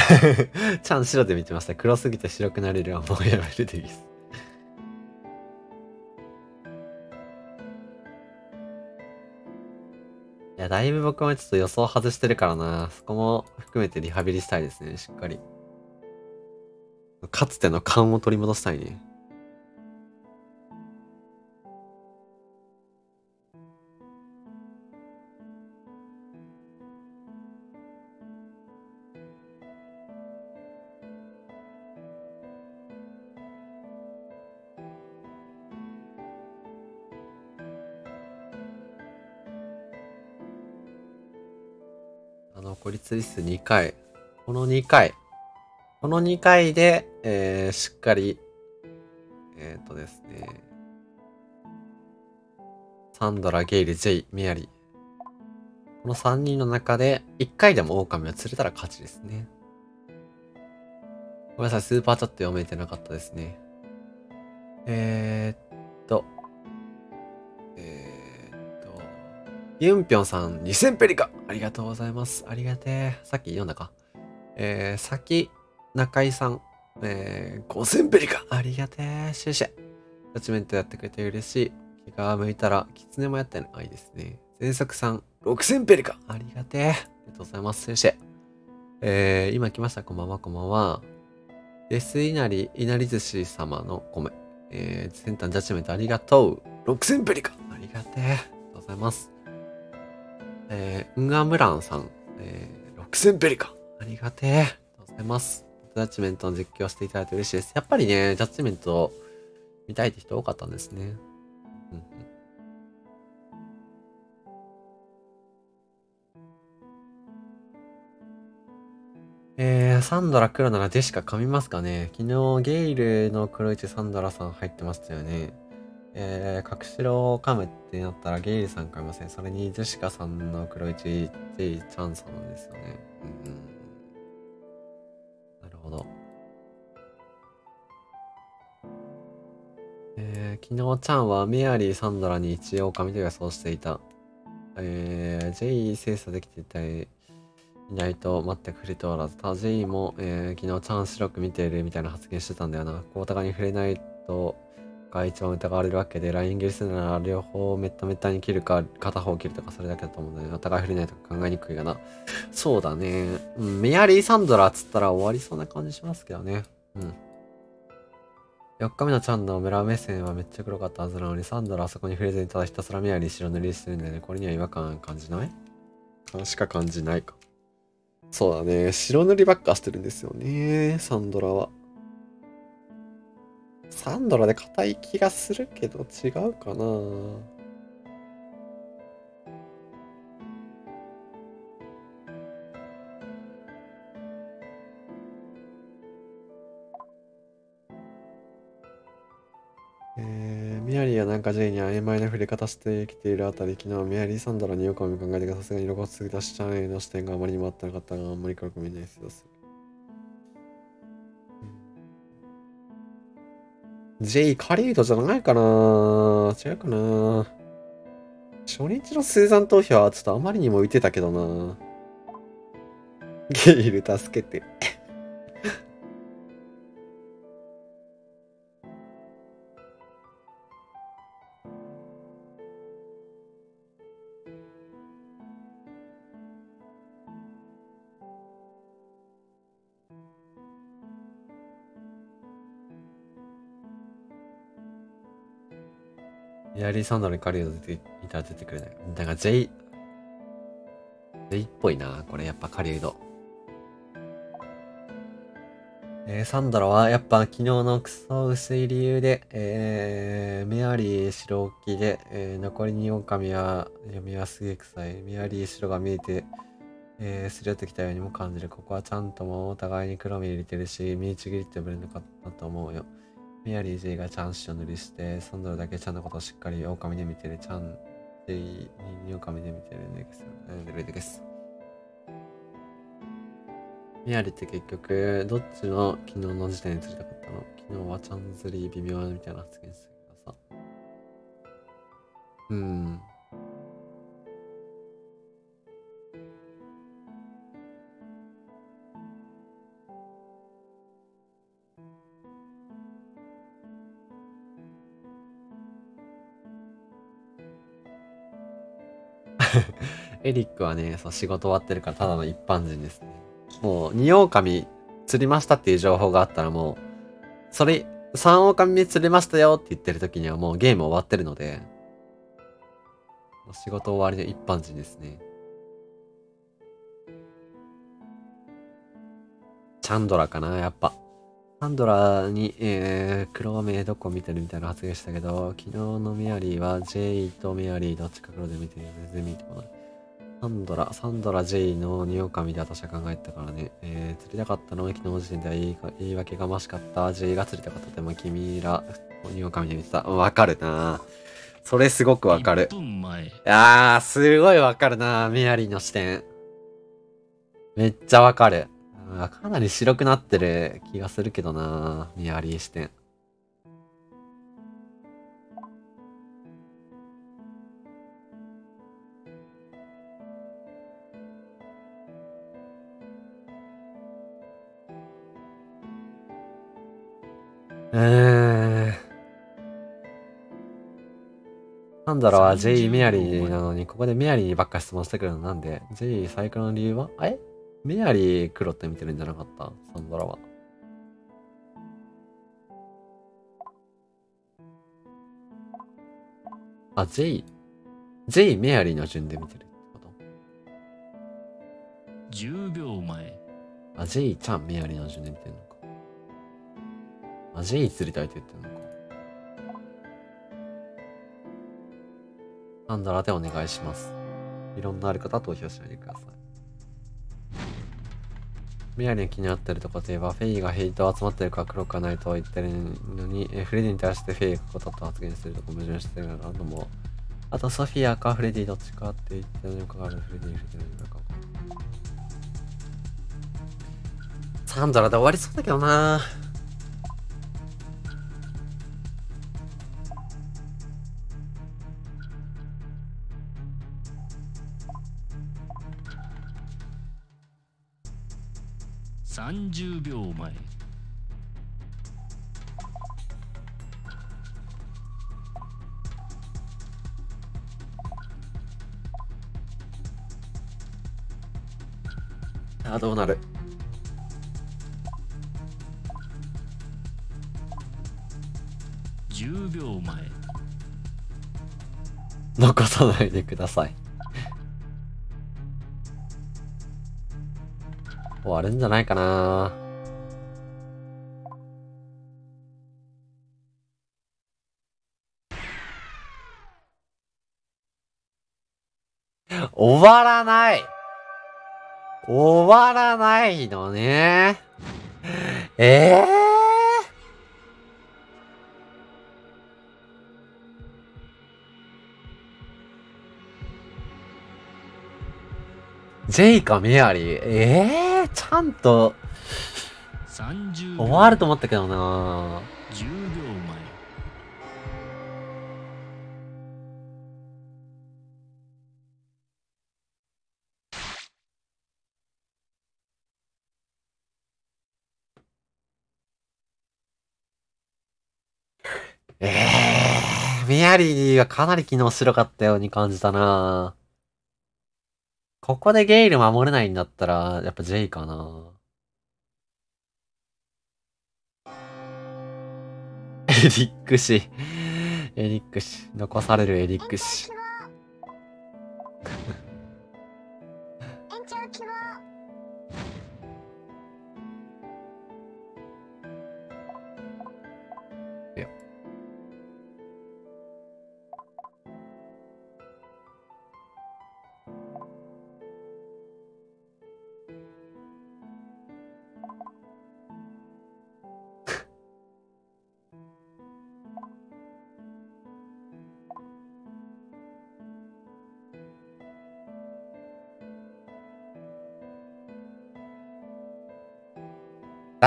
ちゃん白で見てました。黒すぎて白くなれるはもうやめるでいいです。いや、だいぶ僕もちょっと予想外してるからな。そこも含めてリハビリしたいですね、しっかり。かつての勘を取り戻したいね。あの、孤立リス2回。この2回。この2回で、えー、しっかり、えっ、ー、とですね、サンドラ、ゲイル、ジェイ、メアリー。この3人の中で、1回でも狼を釣れたら勝ちですね。ごめんなさい、スーパーチャット読めてなかったですね。えー、っと、えー、っと、ユンピョンさん2000ペリカありがとうございます。ありがてえ。さっき読んだか？えー、先、中井さん、えー、5000ペリカありがてえ。シェシェ。タッチメントやってくれて嬉しい。気が向いたら、キツネもやったね。あ、いいですね。前作さん、6000ペリカありがてえ。ありがとうございます。シェシェ。えー、今来ました。こんばんは、こんばんは。デス稲荷、稲荷寿司様の米。えー、センタージャッジメントありがとう。6000ペリカありがてえ。ありがとうございます。えー、ウンアムランさん。えー、6000ペリカありがてえ。ありがとうございます。ジャッジメントの実況していただいて嬉しいです。やっぱりね、ジャッジメント見たいって人多かったんですね。うんえー、サンドラ黒ならジェシカ噛みますかね昨日ゲイルの黒市サンドラさん入ってましたよね。えー、隠しろを噛むってなったらゲイルさん噛みません。それにジェシカさんの黒市、ジェイチャンさんですよね。うん、なるほど。えー、昨日チャンはメアリー・サンドラに一応紙と予想していた。えー、ジェイ精査できていたい。ないと待ってくれておらず、タジーも、えー、昨日チャンスロック見ているみたいな発言してたんだよな。お互いに触れないとが一番疑われるわけで、ライン切りするなら両方めっためったに切るか、片方切るとかそれだけだと思うんだよね。お互い触れないとか考えにくいかな。そうだね。うん、メアリー・サンドラーっつったら終わりそうな感じしますけどね。うん。4日目のチャンの村目線はめっちゃ黒かったはずなのに、サンドラあそこに触れずにただひたすらメアリー白塗りしてるんだよね。これには違和感感じない？しか感じないか。そうだね。白塗りばっかしてるんですよね。サンドラは。サンドラで硬い気がするけど違うかな。えー、ミアリーやなんかジェイに曖昧な触れ方してきているあたり、昨日ミアリー・サンドラによく考えてがさすがに色がすぎたし、チャンへの視点があまりにもあってなかったが、あんまり軽く見ないです。よ。ジェイ・カリードじゃないかな。違うかな。初日のスーザン投票はちょっとあまりにも浮いてたけどな。ゲイル助けて。ヤリー・サンダルにカリード出ていたら出てくれない。だから J、J っぽいな、これやっぱカリード。えー、サンダラはやっぱ昨日のクソ薄い理由で、えー、メアリー白置きで、えー、残りに狼は読みはすげえ臭い。メアリー白が見えて、えー、すり寄ってきたようにも感じる。ここはちゃんともお互いに黒目入れてるし、身ちぎりって呼べるのかなと思うよ。メアリー J がチャン氏を塗りして、サンドルだけチャンのことをしっかり狼で見てる。チャン J に狼で見てるんですよ。ルです。メアリーって結局、どっちの昨日の時点に釣りたかったの昨日はチャンズリー微妙みたいな発言してたけどさ。うん。エリックはね、そう仕事終わってるからただの一般人ですね。もう、二狼釣りましたっていう情報があったらもう、それ、三狼釣れましたよって言ってる時にはもうゲーム終わってるので、仕事終わりの一般人ですね。チャンドラかな、やっぱ。サンドラに、えー、黒目どこ見てるみたいな発言したけど、昨日のメアリーは J とメアリーどっちか黒で見てる全然見てこない。サンドラ、サンドラ J のニオカミで私は考えたからね。えー、釣りたかったのは昨日の時点では言いか言い訳がましかった。J が釣りたかったでも君ら、ニオカミで見てた。うんわかるなそれすごくわかる1。分前。あー、すごいわかるなメアリーの視点。めっちゃわかる。うんかなり白くなってる気がするけどなメアリー視点。うーん。サンドラは J メアリーなのに、ここでメアリーにばっか質問してくるのなんで ?J 最高の理由は？え？メアリー黒って見てるんじゃなかった？サンドラは。あ、J、J メアリーの順で見てるってこと？10秒前。あ、J ちゃんメアリーの順で見てるのか。あ、J 釣りたいって言ってるのか。サンドラでお願いします。いろんなある方投票しないでください。メアリーに気になってるところといえば、フェイがヘイト集まってるか黒くはないと言ってるのに、えフレディに対してフェイがことと発言するとこ矛盾してるのも、あとソフィアかフレディどっちかって言ってるのかがあるフレディ、フレディのか。サンドラで終わりそうだけどな30秒前。あ、どうなる？10秒前。残さないでください。終わるんじゃないかな終わらない終わらないのね。ええジェイかメアリー？ええー、ちゃんと30終わると思ったけどな。10秒前。ええー、メアリーはかなり機能白かったように感じたなここでゲイル守れないんだったら、やっぱジェイかなエリック氏。エリック氏。残されるエリック氏。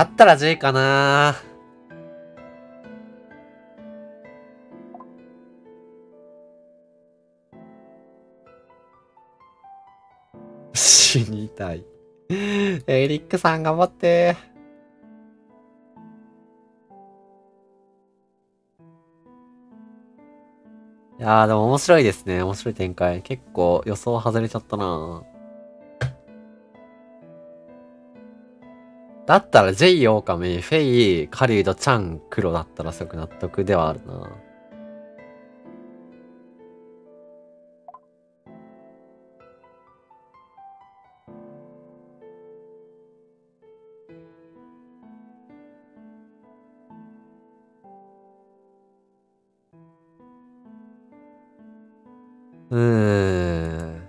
だったら J かな 死にたい。エリックさん頑張って。いやーでも面白いですね。面白い展開。結構予想外れちゃったなだったら J オオカミ、フェイ、カリード、チャン、黒だったらすごく納得ではあるな。うーん。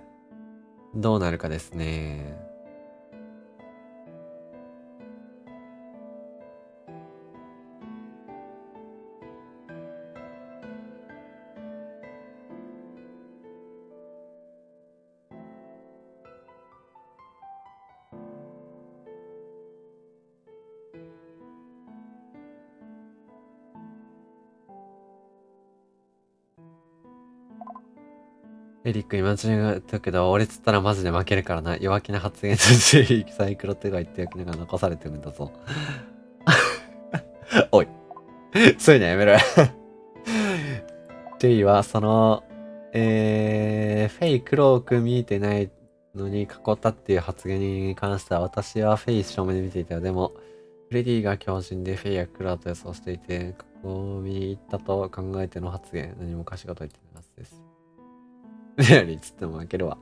どうなるかですね。ク今違ったけど、俺つったらマジで負けるからな。弱気な発言としてサイクロってか言っておきながら残されてるんだぞ。おい。そういうのやめろ。ジェイは、その、えー、フェイ黒く見えてないのに囲ったっていう発言に関しては、私はフェイ正面で見ていたよ。でも、フレディが強靭でフェイやクラと予想していて、囲みに行ったと考えての発言。何もかしいこと言ってない。メアリーつっても負けるわ。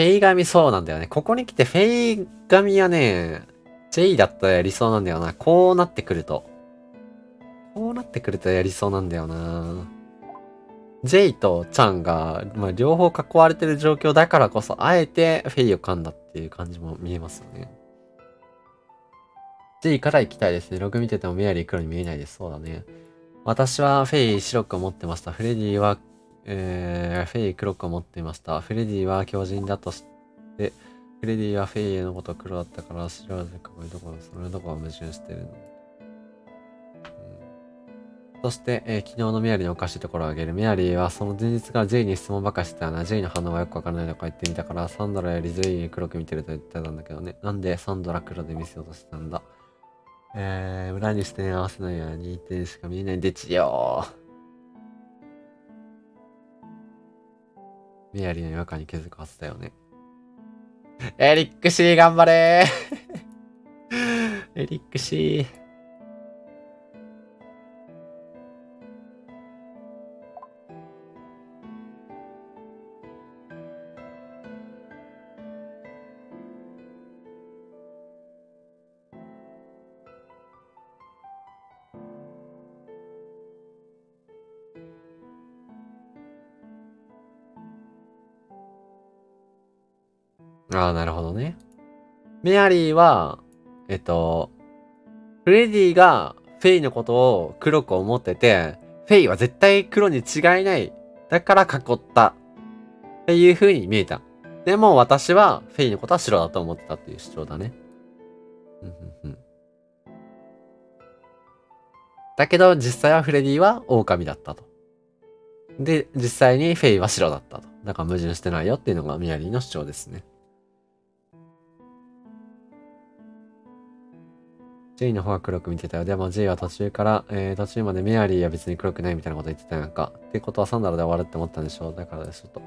ェイ髪そうなんだよね。ここに来てフェイ髪はね、J だったらやりそうなんだよな。こうなってくると。こうなってくるとやりそうなんだよな。J とチャンが、まあ、両方囲われてる状況だからこそ、あえてフェイを噛んだっていう感じも見えますよね。J から行きたいですね。ログ見ててもメアリー黒に見えないです。そうだね。私はフェイ白く持ってました。フレディはえー、フェイ黒く持っていました。フレディは強靭だとして、フレディはフェイのこと黒だったから白でかこういうところ、それどこが矛盾してるの、うん、そして、えー、昨日のメアリーのおかしいところを挙げる。メアリーはその前日から J に質問ばかしてたよな。J の反応がよくわからないとか言ってみたから、サンドラより J に黒く見てると言ってたんだけどね。なんでサンドラ黒で見せようとしたんだ。えー、裏に視点合わせないように2点しか見えないんでちよー。メアリーの違和感に気づくはずだよね。エリックシー頑張れ エリックシああ、なるほどね。メアリーは、えっと、フレディがフェイのことを黒く思ってて、フェイは絶対黒に違いない。だから囲った。っていう風に見えた。でも私はフェイのことは白だと思ってたっていう主張だね。だけど実際はフレディは狼だったと。で、実際にフェイは白だったと。だから矛盾してないよっていうのがメアリーの主張ですね。J の方は黒く見てたよ。でも J は途中から、えー、途中までメアリーは別に黒くないみたいなこと言ってたやんか。ってことはサンダルで終わるって思ったんでしょう。だからでしょと。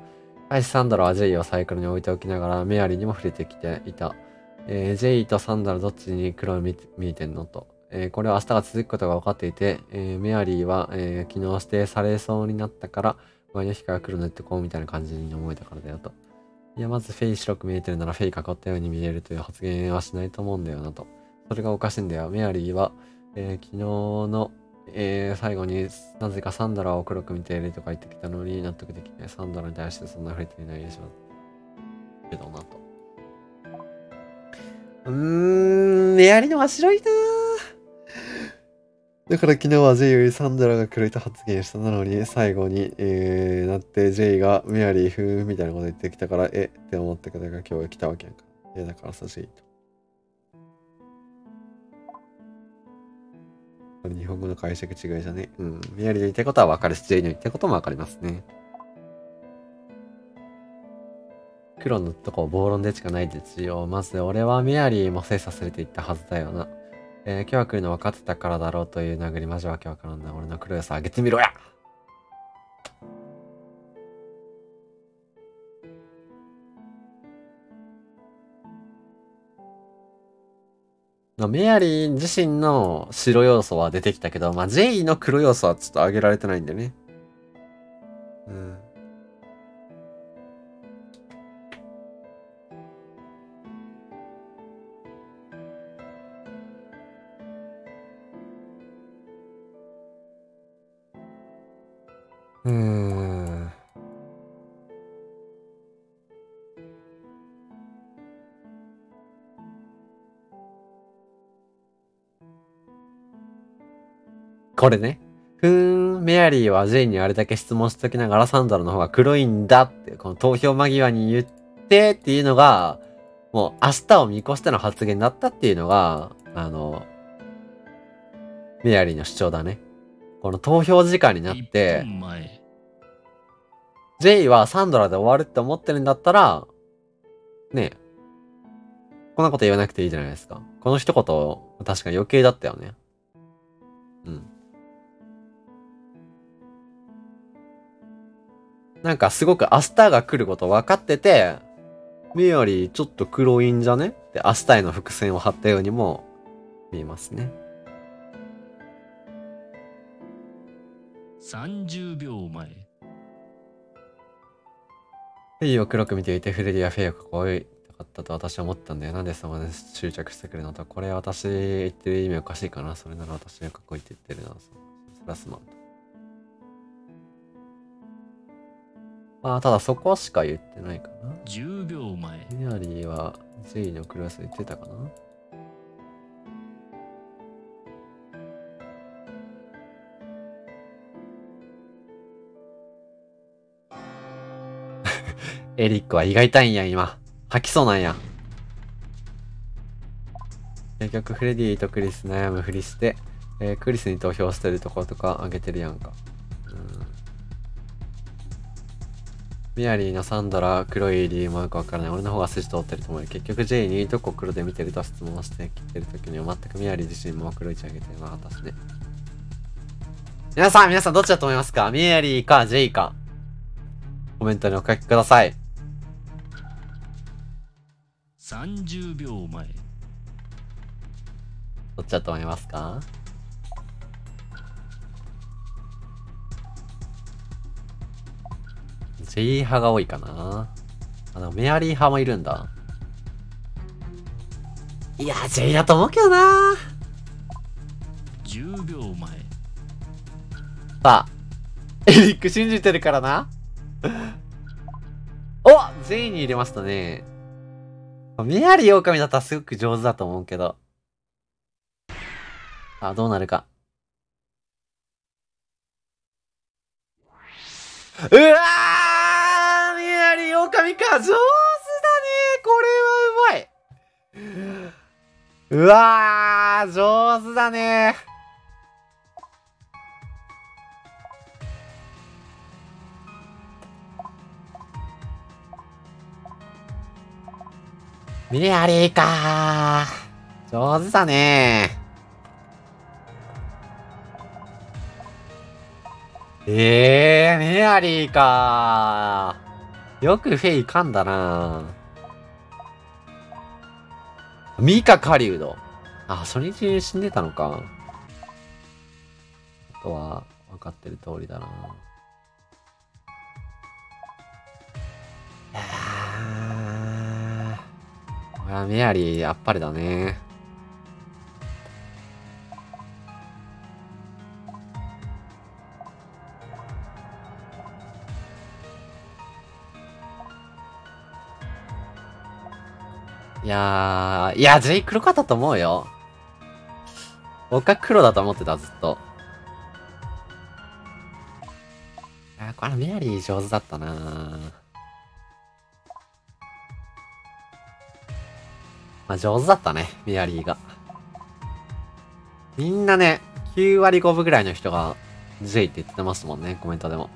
はいサンダルは J をサイクルに置いておきながらメアリーにも触れてきていた。えー、J とサンダルどっちに黒見見えてんのと。えー、これは明日が続くことが分かっていて、えー、メアリーは、えー、昨日指定されそうになったから、前の日から来るのってこうみたいな感じに思えたからだよと。いや、まずフェイ白く見えてるならフェイ囲ったように見えるという発言はしないと思うんだよなと。それがおかしいんだよ。メアリーは、えー、昨日の、えー、最後になぜかサンドラを黒く見ているとか言ってきたのに納得できない。サンドラに対してそんな触れていないでしょ。けどなと。うーん、メアリーのが白いなだから昨日は J よりサンドラが黒いと発言したなのに、最後に、えー、なって J がメアリーふーみたいなこと言ってきたから、えって思った方が今日は来たわけやんか。いや、だからさ、J と。日本語の解釈違いじゃね。うん。メアリーの言いたいことはわかるし、ジェイの言ってることもわかりますね。黒のとこ暴論でしかないですよ。まず俺はメアリーも精査すると言ったはずだよな。えー、今日は来るの分かってたからだろうという殴りマジわけわからんな。俺の黒さ上げてみろやメアリー自身の白要素は出てきたけど、まあ、ジェイの黒要素はちょっと上げられてないんでね。うん。うん。これね。ふーん、メアリーはジェイにあれだけ質問しときながらサンドラの方が黒いんだって、この投票間際に言ってっていうのが、もう明日を見越しての発言だったっていうのが、あの、メアリーの主張だね。この投票時間になっ1て、ジェイはサンドラで終わるって思ってるんだったら、ねえ。こんなこと言わなくていいじゃないですか。この一言、確かに余計だったよね。うん。なんかすごく明日が来ること分かってて、メアリーちょっと黒いんじゃね？って明日への伏線を張ったようにも見えますね。30秒前フェイを黒く見ていてフレディはフェイをかっこよかったと私は思ったんだよ。なんでそこまで執着してくるのと。これは私言ってる意味おかしいかな。それなら私がかっこいいって言ってるな。そそれはすまんまあ、ただそこしか言ってないかな。10秒前メアリーは J のクラス言ってたかな エリックは胃が痛いんや、今。吐きそうなんや。結局、フレディとクリス悩むふりして、えークリスに投票してるところとかあげてるやんか。うん。メアリーのサンドラ、黒い理由もよくわからない。俺の方が筋通ってると思うよ。結局、ジェイにどこ黒で見てると質問してきてる時には全くメアリー自身も黒い位置上げてなかったしね。皆さん、皆さんどっちだと思いますか？メアリーか、ジェイか。コメントにお書きください。30秒前どっちだと思いますか？ジェイ派が多いかなあ、でもメアリー派もいるんだ。いや、ジェイだと思うけどな10秒前さあ、エリック信じてるからな。おジェイに入れましたね。メアリー狼だったらすごく上手だと思うけど。さあ、どうなるか。うわーか上手だね。これはうまい。うわー上手だね。メアリー。か上手だね。ええー、メアリーかー。よくフェイ噛んだなミカ狩人。あ、初日に死んでたのか。あとは、分かってる通りだな。いやこれはメアリー、あっぱれだね。いやー、いや、ジェイ黒かったと思うよ。僕は黒だと思ってた、ずっと。あ、これメアリー上手だったなまあ上手だったね、メアリーが。みんなね、9割5分ぐらいの人が J って言ってますもんね、コメントでも。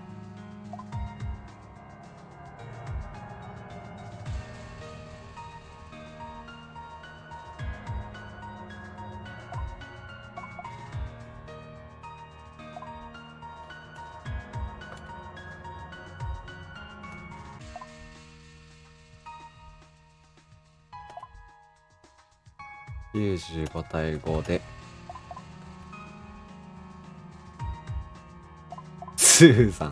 95対5で。スーさん。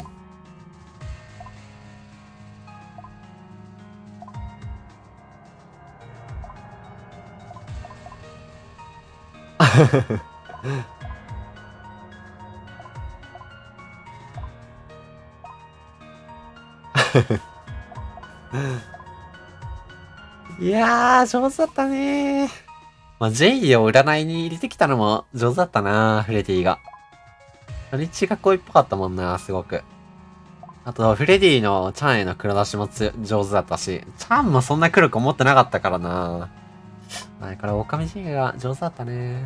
いやー、上手だったねー。まあ、ジェイを占いに入れてきたのも上手だったなフレディが。初日が恋っぽかったもんなすごく。あと、フレディのチャンへの黒出しも上手だったし、チャンもそんな黒く思ってなかったからなはい、これ、オカミジェイが上手だったね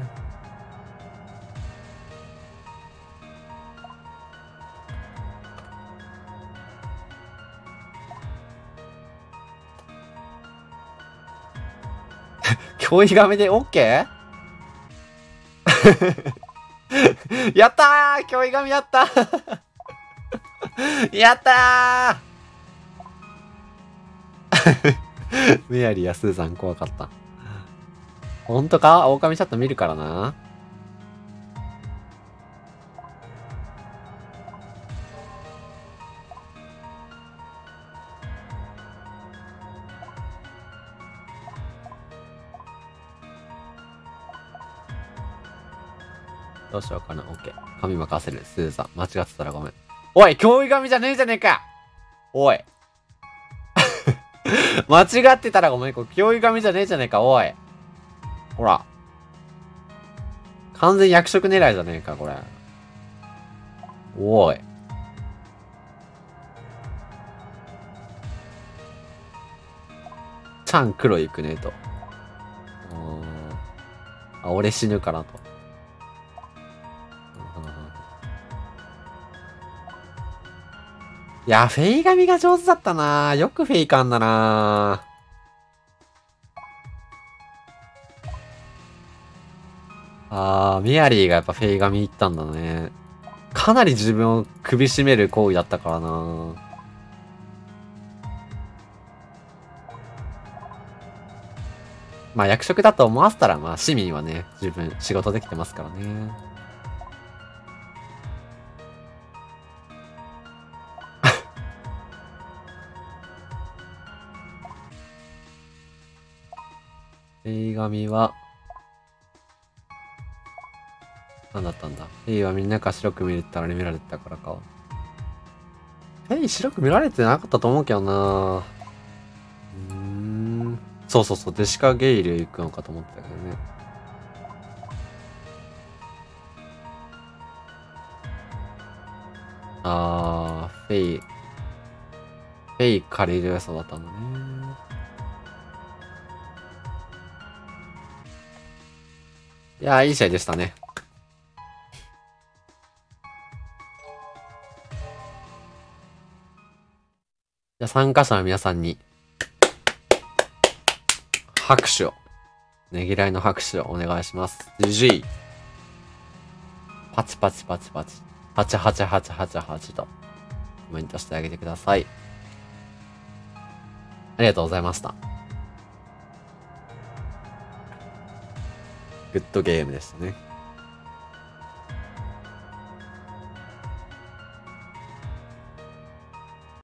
憑依亀で OK? やったー憑依亀やったーやったーメアリーやスーさん怖かった。ほんとか狼チャット見るからな。どうしようかな。オッケー。髪任せる。スーさん。間違ってたらごめん。おい教育神じゃねえじゃねえかおい 間違ってたらごめん。これ教育神じゃねえじゃねえか。おい。ほら。完全役職狙いじゃねえか、これ。おい。ちゃん黒いくねえと。あ、俺死ぬからと。いや、フェイ髪が上手だったなよくフェイかんだなあー、ミアリーがやっぱフェイ髪行ったんだね。かなり自分を首絞める行為だったからなまあ役職だと思わせたら、まあ市民はね、自分仕事できてますからね。映画見は、何だったんだ？映画みんなが白く見れたら見られてたからか。えい、白く見られてなかったと思うけどなうーん。そうそうそう、デシカゲイル行くのかと思ったけどね。あー、フェイ、フェイ借りる良さだったんだね。いや、いい試合でしたね。じゃ参加者の皆さんに、拍手を、ねぎらいの拍手をお願いします。GG! パチパチパチパチ、88888とコメントしてあげてください。ありがとうございました。グッドゲームですね。